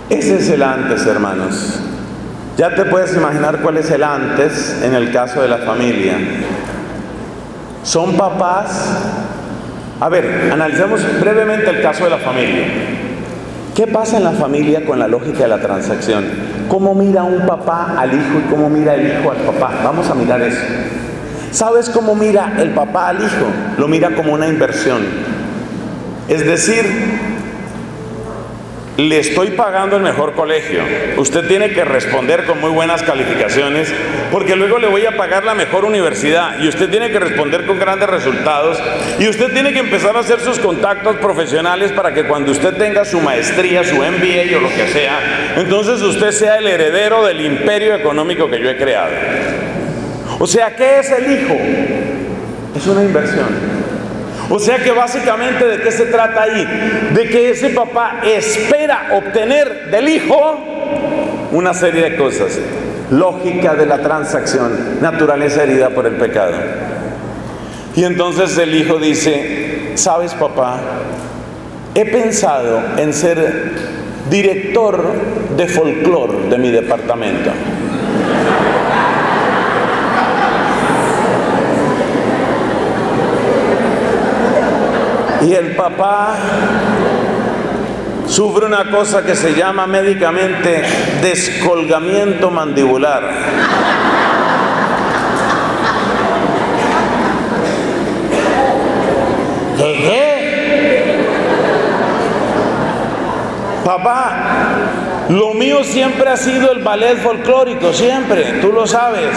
Speaker 1: Ese es el antes, hermanos. Ya te puedes imaginar cuál es el antes en el caso de la familia. Son papás. A ver, analicemos brevemente el caso de la familia. ¿Qué pasa en la familia con la lógica de la transacción? ¿Cómo mira un papá al hijo y cómo mira el hijo al papá? Vamos a mirar eso. ¿Sabes cómo mira el papá al hijo? Lo mira como una inversión. Es decir, le estoy pagando el mejor colegio. Usted tiene que responder con muy buenas calificaciones porque luego le voy a pagar la mejor universidad y usted tiene que responder con grandes resultados y usted tiene que empezar a hacer sus contactos profesionales para que cuando usted tenga su maestría, su MBA o lo que sea, entonces usted sea el heredero del imperio económico que yo he creado. O sea, ¿qué es el hijo? Es una inversión. O sea que básicamente de qué se trata ahí? De que ese papá espera obtener del hijo una serie de cosas. Lógica de la transacción, naturaleza herida por el pecado. Y entonces el hijo dice, sabes papá, he pensado en ser director de folclore de mi departamento. Y el papá sufre una cosa que se llama médicamente descolgamiento mandibular. ¿Qué? Papá, lo mío siempre ha sido el ballet folclórico, siempre, tú lo sabes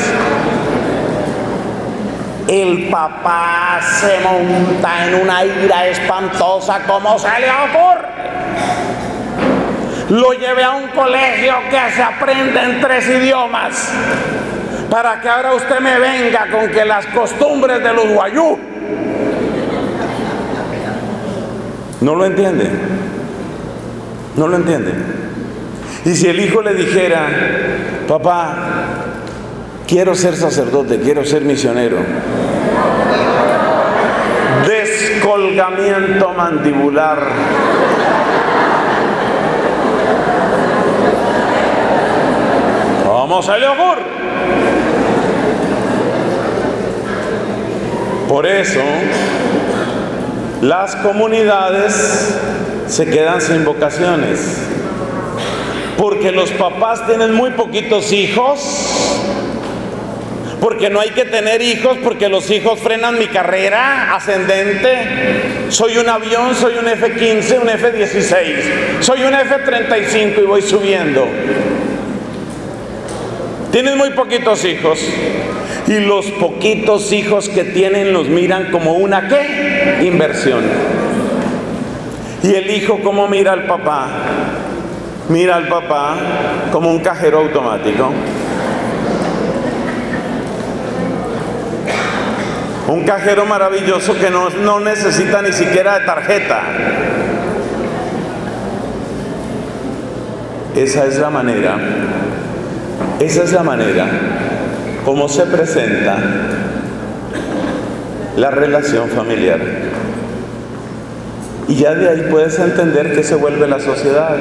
Speaker 1: el papá se monta en una ira espantosa como se le ocurre. Lo lleve a un colegio que se aprende en tres idiomas para que ahora usted me venga con que las costumbres de los guayú. No lo entiende. No lo entiende. Y si el hijo le dijera, papá, quiero ser sacerdote, quiero ser misionero, descolgamiento mandibular. ¿Cómo se le ocurre? Por eso, las comunidades se quedan sin vocaciones. Porque los papás tienen muy poquitos hijos porque no hay que tener hijos, porque los hijos frenan mi carrera ascendente. Soy un avión, soy un F-15, un F-16, soy un F-35 y voy subiendo. Tienen muy poquitos hijos y los poquitos hijos que tienen los miran como una qué? Inversión. Y el hijo cómo mira al papá? Mira al papá como un cajero automático. Un cajero maravilloso que no, no necesita ni siquiera de tarjeta. Esa es la manera, esa es la manera como se presenta la relación familiar. Y ya de ahí puedes entender que se vuelve la sociedad.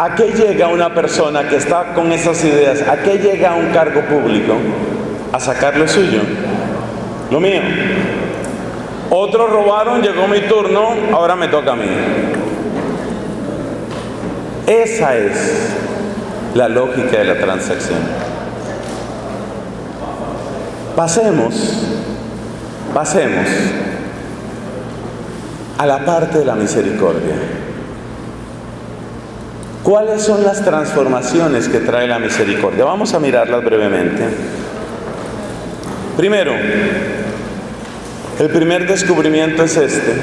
Speaker 1: ¿A qué llega una persona que está con esas ideas? ¿A qué llega un cargo público? A sacar lo suyo, lo mío. Otros robaron, llegó mi turno, ahora me toca a mí. Esa es la lógica de la transacción. Pasemos, pasemos a la parte de la misericordia. ¿Cuáles son las transformaciones que trae la misericordia? Vamos a mirarlas brevemente. Primero, el primer descubrimiento es este.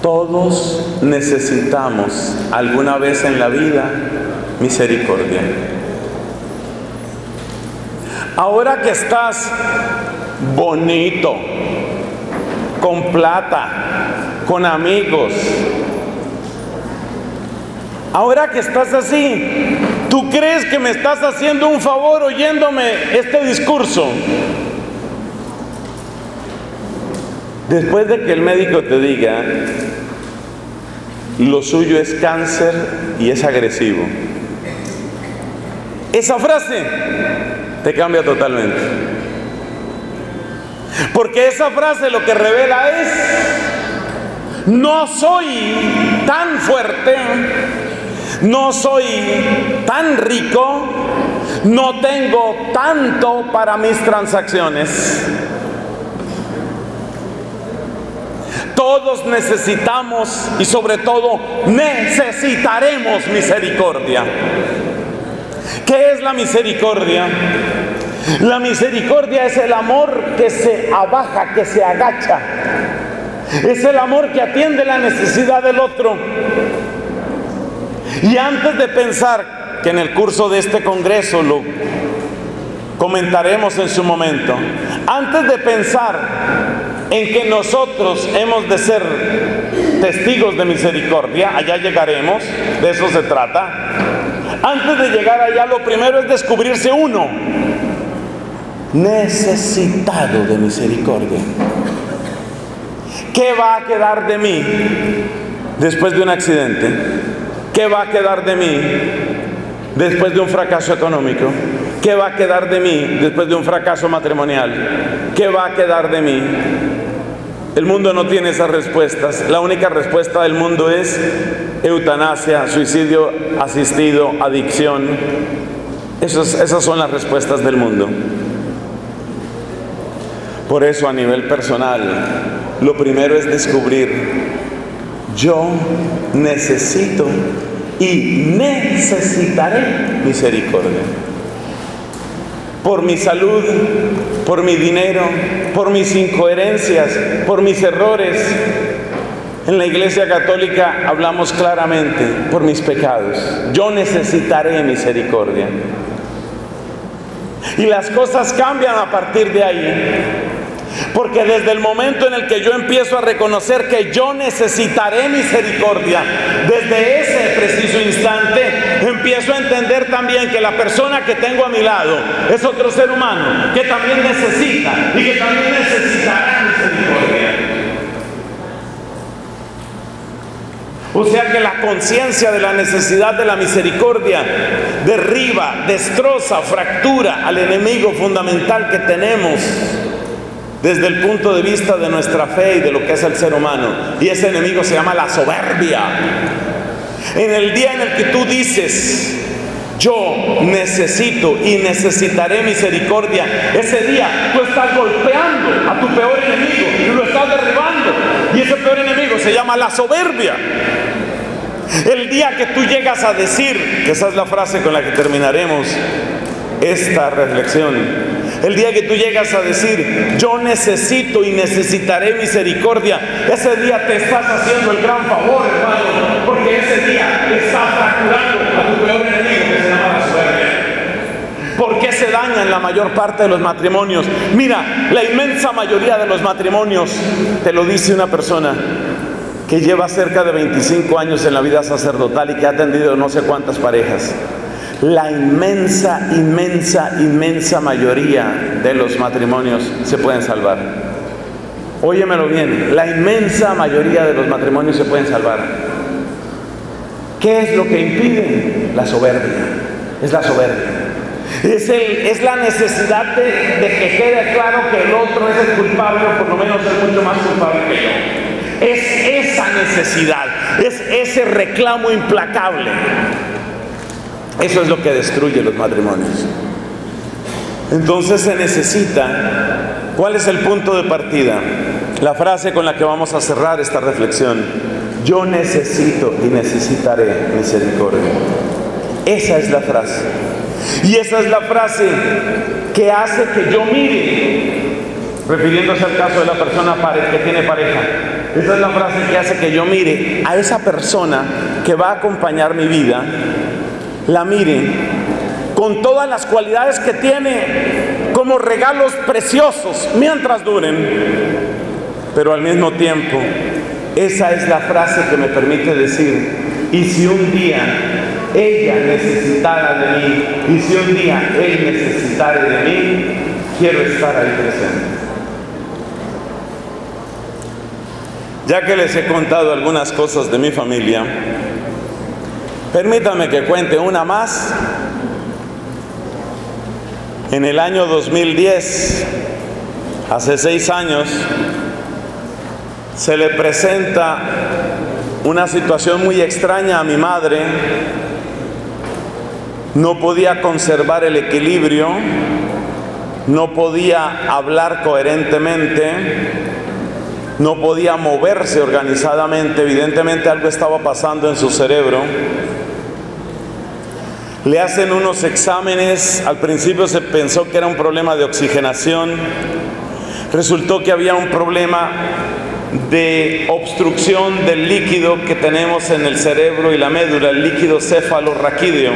Speaker 1: Todos necesitamos alguna vez en la vida misericordia. Ahora que estás bonito, con plata, con amigos, Ahora que estás así, ¿tú crees que me estás haciendo un favor oyéndome este discurso? Después de que el médico te diga, lo suyo es cáncer y es agresivo. Esa frase te cambia totalmente. Porque esa frase lo que revela es, no soy tan fuerte no soy tan rico, no tengo tanto para mis transacciones. Todos necesitamos y sobre todo necesitaremos misericordia. ¿Qué es la misericordia? La misericordia es el amor que se abaja, que se agacha. Es el amor que atiende la necesidad del otro. Y antes de pensar que en el curso de este congreso lo comentaremos en su momento, antes de pensar en que nosotros hemos de ser testigos de misericordia, allá llegaremos, de eso se trata. Antes de llegar allá, lo primero es descubrirse uno necesitado de misericordia. ¿Qué va a quedar de mí después de un accidente? ¿Qué va a quedar de mí después de un fracaso económico? ¿Qué va a quedar de mí después de un fracaso matrimonial? ¿Qué va a quedar de mí? El mundo no tiene esas respuestas. La única respuesta del mundo es eutanasia, suicidio asistido, adicción. esas son las respuestas del mundo. Por eso a nivel personal, lo primero es descubrir, yo necesito y necesitaré misericordia. Por mi salud, por mi dinero, por mis incoherencias, por mis errores. En la Iglesia Católica hablamos claramente por mis pecados. Yo necesitaré misericordia. Y las cosas cambian a partir de ahí. Porque desde el momento en el que yo empiezo a reconocer que yo necesitaré misericordia, desde ese preciso instante empiezo a entender también que la persona que tengo a mi lado es otro ser humano que también necesita y que también necesitará misericordia. O sea que la conciencia de la necesidad de la misericordia derriba, destroza, fractura al enemigo fundamental que tenemos desde el punto de vista de nuestra fe y de lo que es el ser humano. Y ese enemigo se llama la soberbia. En el día en el que tú dices, yo necesito y necesitaré misericordia, ese día tú estás golpeando a tu peor enemigo y lo estás derribando. Y ese peor enemigo se llama la soberbia. El día que tú llegas a decir, esa es la frase con la que terminaremos esta reflexión, el día que tú llegas a decir, yo necesito y necesitaré misericordia, ese día te estás haciendo el gran favor, hermano, porque ese día estás fracturando a tu peor enemigo que se llama la suerte. ¿Por qué se dañan la mayor parte de los matrimonios? Mira, la inmensa mayoría de los matrimonios, te lo dice una persona que lleva cerca de 25 años en la vida sacerdotal y que ha atendido no sé cuántas parejas. La inmensa, inmensa, inmensa mayoría de los matrimonios se pueden salvar. Óyemelo bien, la inmensa mayoría de los matrimonios se pueden salvar. ¿Qué es lo que impide? La soberbia. Es la soberbia. Es, la necesidad de, de, que quede claro que el otro es el culpable o por lo menos es mucho más culpable que yo. Es esa necesidad, es ese reclamo implacable. Eso es lo que destruye los matrimonios. Entonces se necesita, ¿cuál es el punto de partida? La frase con la que vamos a cerrar esta reflexión. Yo necesito y necesitaré misericordia. Esa es la frase. Y esa es la frase que hace que yo mire, refiriéndose al caso de la persona que tiene pareja, esa es la frase que hace que yo mire a esa persona que va a acompañar mi vida la mire con todas las cualidades que tiene como regalos preciosos mientras duren. Pero al mismo tiempo, esa es la frase que me permite decir, y si un día ella necesitara de mí, y si un día él necesitara de mí, quiero estar ahí presente. Ya que les he contado algunas cosas de mi familia, Permítame que cuente una más. En el año 2010, hace seis años, se le presenta una situación muy extraña a mi madre. No podía conservar el equilibrio, no podía hablar coherentemente no podía moverse organizadamente, evidentemente algo estaba pasando en su cerebro. Le hacen unos exámenes, al principio se pensó que era un problema de oxigenación, resultó que había un problema de obstrucción del líquido que tenemos en el cerebro y la médula, el líquido cefalorraquídeo.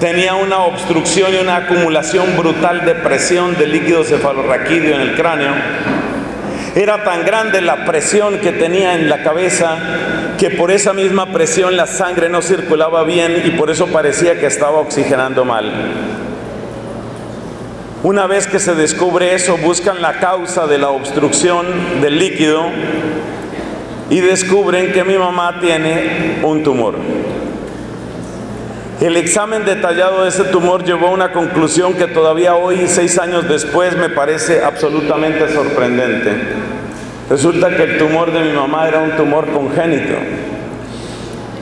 Speaker 1: Tenía una obstrucción y una acumulación brutal de presión del líquido cefalorraquídeo en el cráneo. Era tan grande la presión que tenía en la cabeza que por esa misma presión la sangre no circulaba bien y por eso parecía que estaba oxigenando mal. Una vez que se descubre eso, buscan la causa de la obstrucción del líquido y descubren que mi mamá tiene un tumor. El examen detallado de ese tumor llevó a una conclusión que todavía hoy, seis años después, me parece absolutamente sorprendente. Resulta que el tumor de mi mamá era un tumor congénito.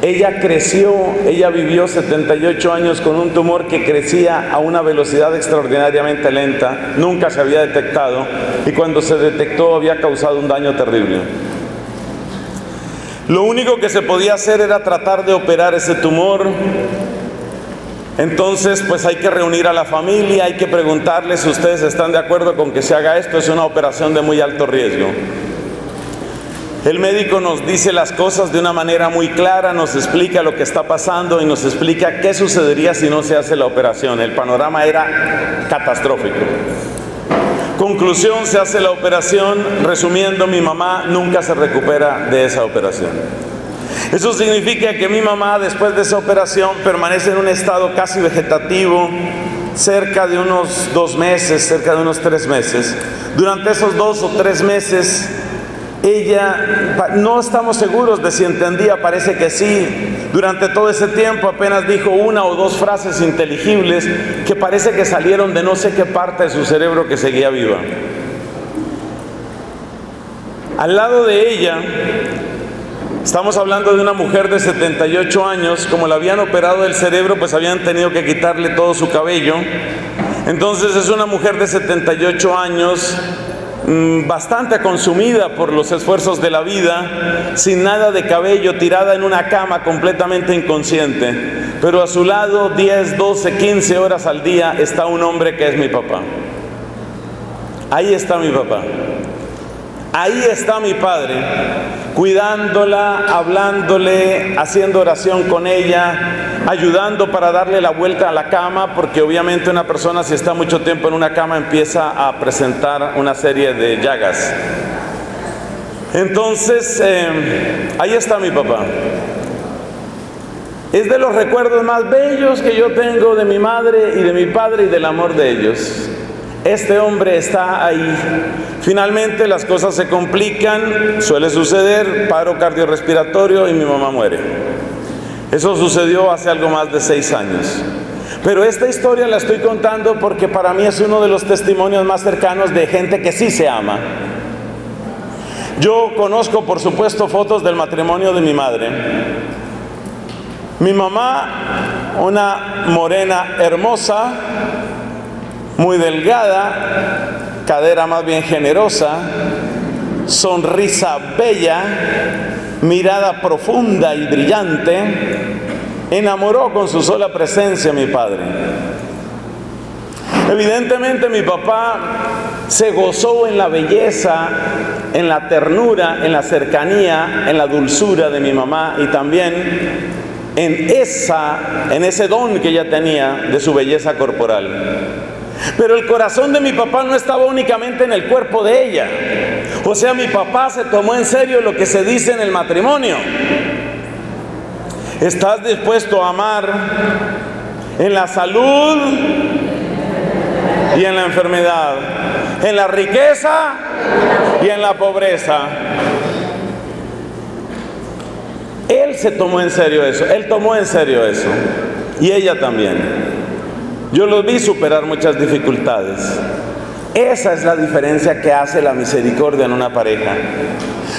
Speaker 1: Ella creció, ella vivió 78 años con un tumor que crecía a una velocidad extraordinariamente lenta, nunca se había detectado y cuando se detectó había causado un daño terrible. Lo único que se podía hacer era tratar de operar ese tumor. Entonces, pues hay que reunir a la familia, hay que preguntarles si ustedes están de acuerdo con que se haga esto, es una operación de muy alto riesgo. El médico nos dice las cosas de una manera muy clara, nos explica lo que está pasando y nos explica qué sucedería si no se hace la operación. El panorama era catastrófico. Conclusión, se hace la operación, resumiendo, mi mamá nunca se recupera de esa operación. Eso significa que mi mamá después de esa operación permanece en un estado casi vegetativo, cerca de unos dos meses, cerca de unos tres meses. Durante esos dos o tres meses ella, no estamos seguros de si entendía, parece que sí. Durante todo ese tiempo apenas dijo una o dos frases inteligibles que parece que salieron de no sé qué parte de su cerebro que seguía viva. Al lado de ella, estamos hablando de una mujer de 78 años, como la habían operado del cerebro, pues habían tenido que quitarle todo su cabello. Entonces es una mujer de 78 años bastante consumida por los esfuerzos de la vida, sin nada de cabello, tirada en una cama completamente inconsciente. Pero a su lado, 10, 12, 15 horas al día, está un hombre que es mi papá. Ahí está mi papá. Ahí está mi padre, cuidándola, hablándole, haciendo oración con ella, ayudando para darle la vuelta a la cama, porque obviamente una persona si está mucho tiempo en una cama empieza a presentar una serie de llagas. Entonces, eh, ahí está mi papá. Es de los recuerdos más bellos que yo tengo de mi madre y de mi padre y del amor de ellos. Este hombre está ahí. Finalmente las cosas se complican, suele suceder, paro cardiorrespiratorio y mi mamá muere. Eso sucedió hace algo más de seis años. Pero esta historia la estoy contando porque para mí es uno de los testimonios más cercanos de gente que sí se ama. Yo conozco, por supuesto, fotos del matrimonio de mi madre. Mi mamá, una morena hermosa, muy delgada, cadera más bien generosa, sonrisa bella, mirada profunda y brillante, enamoró con su sola presencia a mi padre. Evidentemente mi papá se gozó en la belleza, en la ternura, en la cercanía, en la dulzura de mi mamá y también en esa en ese don que ella tenía de su belleza corporal. Pero el corazón de mi papá no estaba únicamente en el cuerpo de ella. O sea, mi papá se tomó en serio lo que se dice en el matrimonio. ¿Estás dispuesto a amar en la salud y en la enfermedad? En la riqueza y en la pobreza. Él se tomó en serio eso, él tomó en serio eso. Y ella también. Yo los vi superar muchas dificultades. Esa es la diferencia que hace la misericordia en una pareja.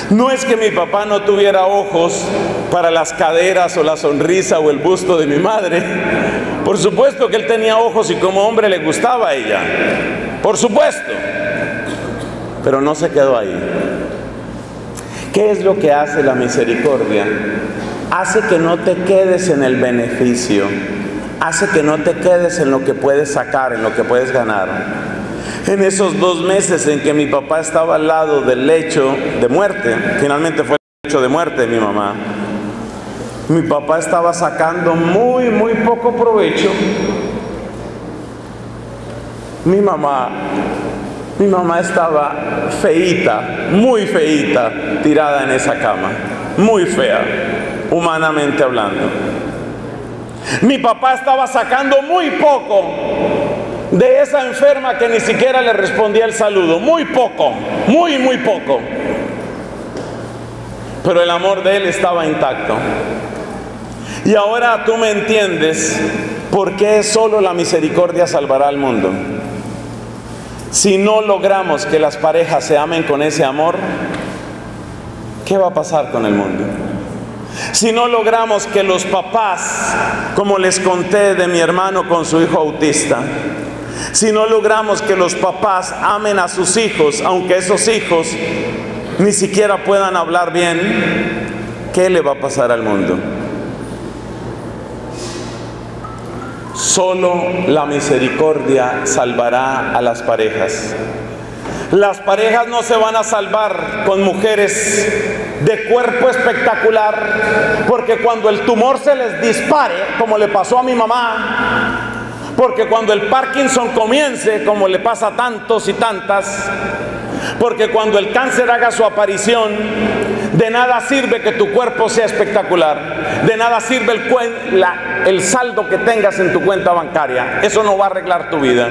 Speaker 1: No es que mi papá no tuviera ojos para las caderas o la sonrisa o el busto de mi madre. Por supuesto que él tenía ojos y como hombre le gustaba a ella. Por supuesto. Pero no se quedó ahí. ¿Qué es lo que hace la misericordia? Hace que no te quedes en el beneficio, hace que no te quedes en lo que puedes sacar, en lo que puedes ganar. En esos dos meses en que mi papá estaba al lado del lecho de muerte, finalmente fue el lecho de muerte de mi mamá, mi papá estaba sacando muy, muy poco provecho. Mi mamá, mi mamá estaba feíta, muy feíta, tirada en esa cama, muy fea, humanamente hablando. Mi papá estaba sacando muy poco de esa enferma que ni siquiera le respondía el saludo, muy poco, muy, muy poco. Pero el amor de él estaba intacto. Y ahora tú me entiendes por qué solo la misericordia salvará al mundo. Si no logramos que las parejas se amen con ese amor, ¿qué va a pasar con el mundo? Si no logramos que los papás, como les conté de mi hermano con su hijo autista, si no logramos que los papás amen a sus hijos, aunque esos hijos ni siquiera puedan hablar bien, ¿qué le va a pasar al mundo? Solo la misericordia salvará a las parejas. Las parejas no se van a salvar con mujeres de cuerpo espectacular, porque cuando el tumor se les dispare, como le pasó a mi mamá, porque cuando el Parkinson comience, como le pasa a tantos y tantas, porque cuando el cáncer haga su aparición, de nada sirve que tu cuerpo sea espectacular. De nada sirve el, el saldo que tengas en tu cuenta bancaria. Eso no va a arreglar tu vida.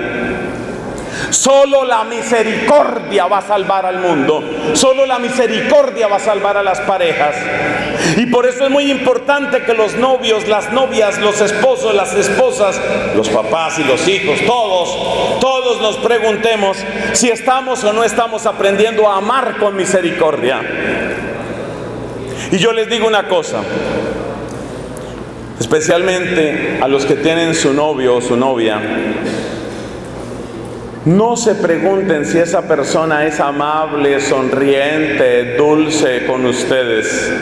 Speaker 1: Solo la misericordia va a salvar al mundo. Solo la misericordia va a salvar a las parejas. Y por eso es muy importante que los novios, las novias, los esposos, las esposas, los papás y los hijos, todos, todos nos preguntemos si estamos o no estamos aprendiendo a amar con misericordia. Y yo les digo una cosa, especialmente a los que tienen su novio o su novia, no se pregunten si esa persona es amable, sonriente, dulce con ustedes.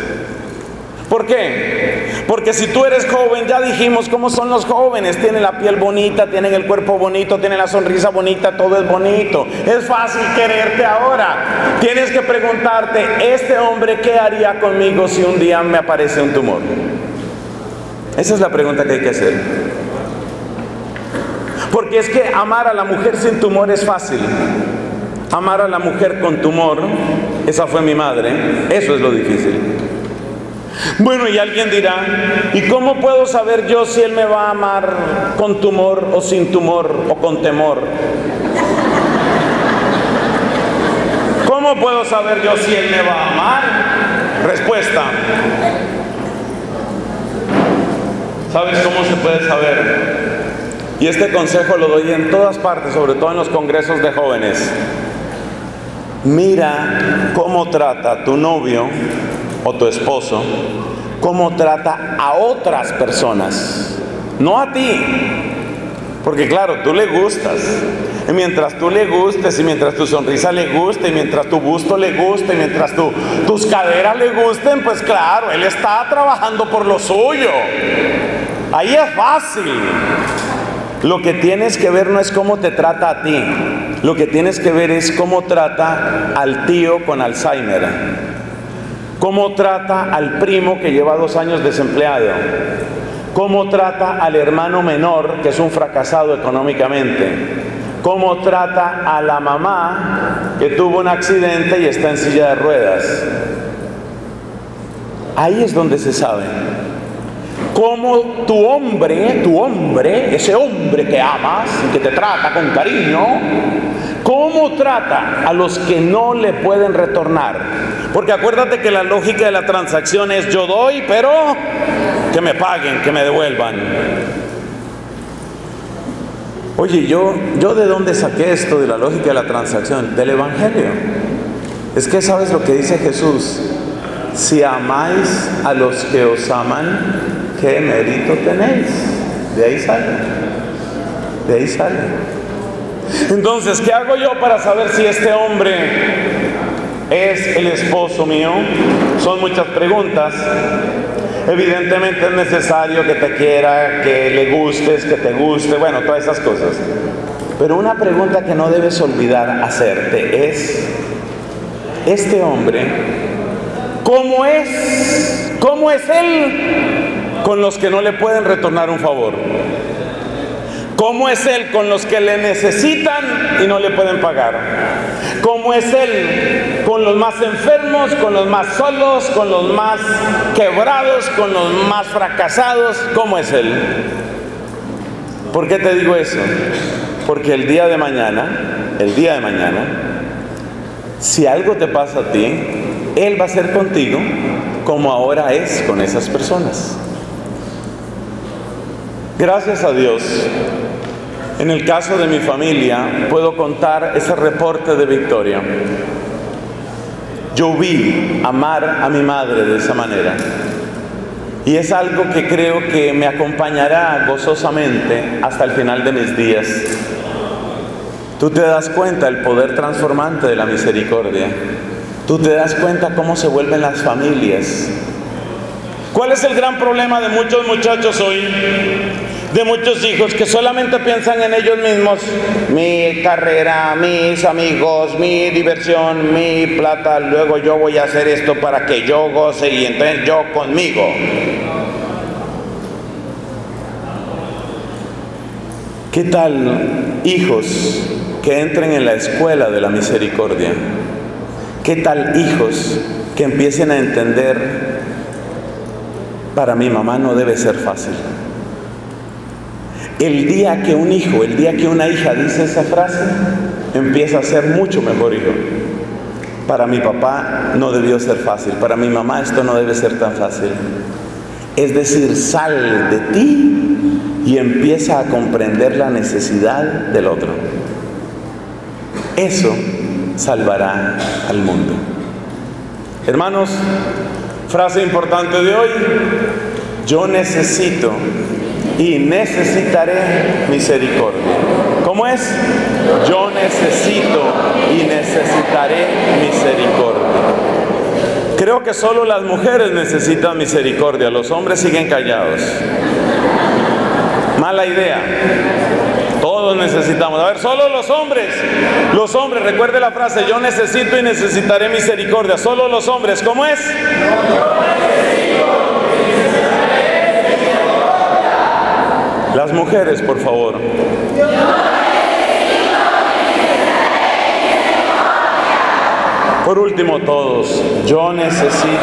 Speaker 1: ¿Por qué? Porque si tú eres joven, ya dijimos cómo son los jóvenes. Tienen la piel bonita, tienen el cuerpo bonito, tienen la sonrisa bonita, todo es bonito. Es fácil quererte ahora. Tienes que preguntarte, ¿este hombre qué haría conmigo si un día me aparece un tumor? Esa es la pregunta que hay que hacer. Porque es que amar a la mujer sin tumor es fácil. Amar a la mujer con tumor, esa fue mi madre, eso es lo difícil. Bueno, y alguien dirá, ¿y cómo puedo saber yo si él me va a amar con tumor o sin tumor o con temor? ¿Cómo puedo saber yo si él me va a amar? Respuesta. ¿Sabes cómo se puede saber? Y este consejo lo doy en todas partes, sobre todo en los congresos de jóvenes. Mira cómo trata tu novio o tu esposo, cómo trata a otras personas, no a ti. Porque claro, tú le gustas. Y mientras tú le gustes, y mientras tu sonrisa le guste, y mientras tu busto le guste, y mientras tu, tus caderas le gusten, pues claro, él está trabajando por lo suyo. Ahí es fácil. Lo que tienes que ver no es cómo te trata a ti, lo que tienes que ver es cómo trata al tío con Alzheimer, cómo trata al primo que lleva dos años desempleado, cómo trata al hermano menor que es un fracasado económicamente, cómo trata a la mamá que tuvo un accidente y está en silla de ruedas. Ahí es donde se sabe cómo tu hombre, tu hombre, ese hombre que amas y que te trata con cariño, cómo trata a los que no le pueden retornar. Porque acuérdate que la lógica de la transacción es yo doy, pero que me paguen, que me devuelvan. Oye, yo, yo de dónde saqué esto de la lógica de la transacción? Del Evangelio. Es que sabes lo que dice Jesús. Si amáis a los que os aman, ¿qué mérito tenéis? De ahí sale. De ahí sale. Entonces, ¿qué hago yo para saber si este hombre ¿Es el esposo mío? Son muchas preguntas. Evidentemente es necesario que te quiera, que le gustes, que te guste, bueno, todas esas cosas. Pero una pregunta que no debes olvidar hacerte es, este hombre, ¿cómo es? ¿Cómo es él con los que no le pueden retornar un favor? ¿Cómo es Él con los que le necesitan y no le pueden pagar? ¿Cómo es Él con los más enfermos, con los más solos, con los más quebrados, con los más fracasados? ¿Cómo es Él? ¿Por qué te digo eso? Porque el día de mañana, el día de mañana, si algo te pasa a ti, Él va a ser contigo como ahora es con esas personas. Gracias a Dios, en el caso de mi familia, puedo contar ese reporte de victoria. Yo vi amar a mi madre de esa manera. Y es algo que creo que me acompañará gozosamente hasta el final de mis días. Tú te das cuenta del poder transformante de la misericordia. Tú te das cuenta cómo se vuelven las familias. ¿Cuál es el gran problema de muchos muchachos hoy? De muchos hijos que solamente piensan en ellos mismos, mi carrera, mis amigos, mi diversión, mi plata, luego yo voy a hacer esto para que yo goce y entonces yo conmigo. ¿Qué tal hijos que entren en la escuela de la misericordia? ¿Qué tal hijos que empiecen a entender, para mi mamá no debe ser fácil? El día que un hijo, el día que una hija dice esa frase, empieza a ser mucho mejor hijo. Para mi papá no debió ser fácil, para mi mamá esto no debe ser tan fácil. Es decir, sal de ti y empieza a comprender la necesidad del otro. Eso salvará al mundo. Hermanos, frase importante de hoy, yo necesito y necesitaré misericordia. ¿Cómo es? Yo necesito y necesitaré misericordia. Creo que solo las mujeres necesitan misericordia, los hombres siguen callados. Mala idea. Todos necesitamos. A ver, solo los hombres. Los hombres, recuerde la frase, yo necesito y necesitaré misericordia. Solo los hombres, ¿cómo es? Las mujeres, por favor. Por último, todos, yo necesito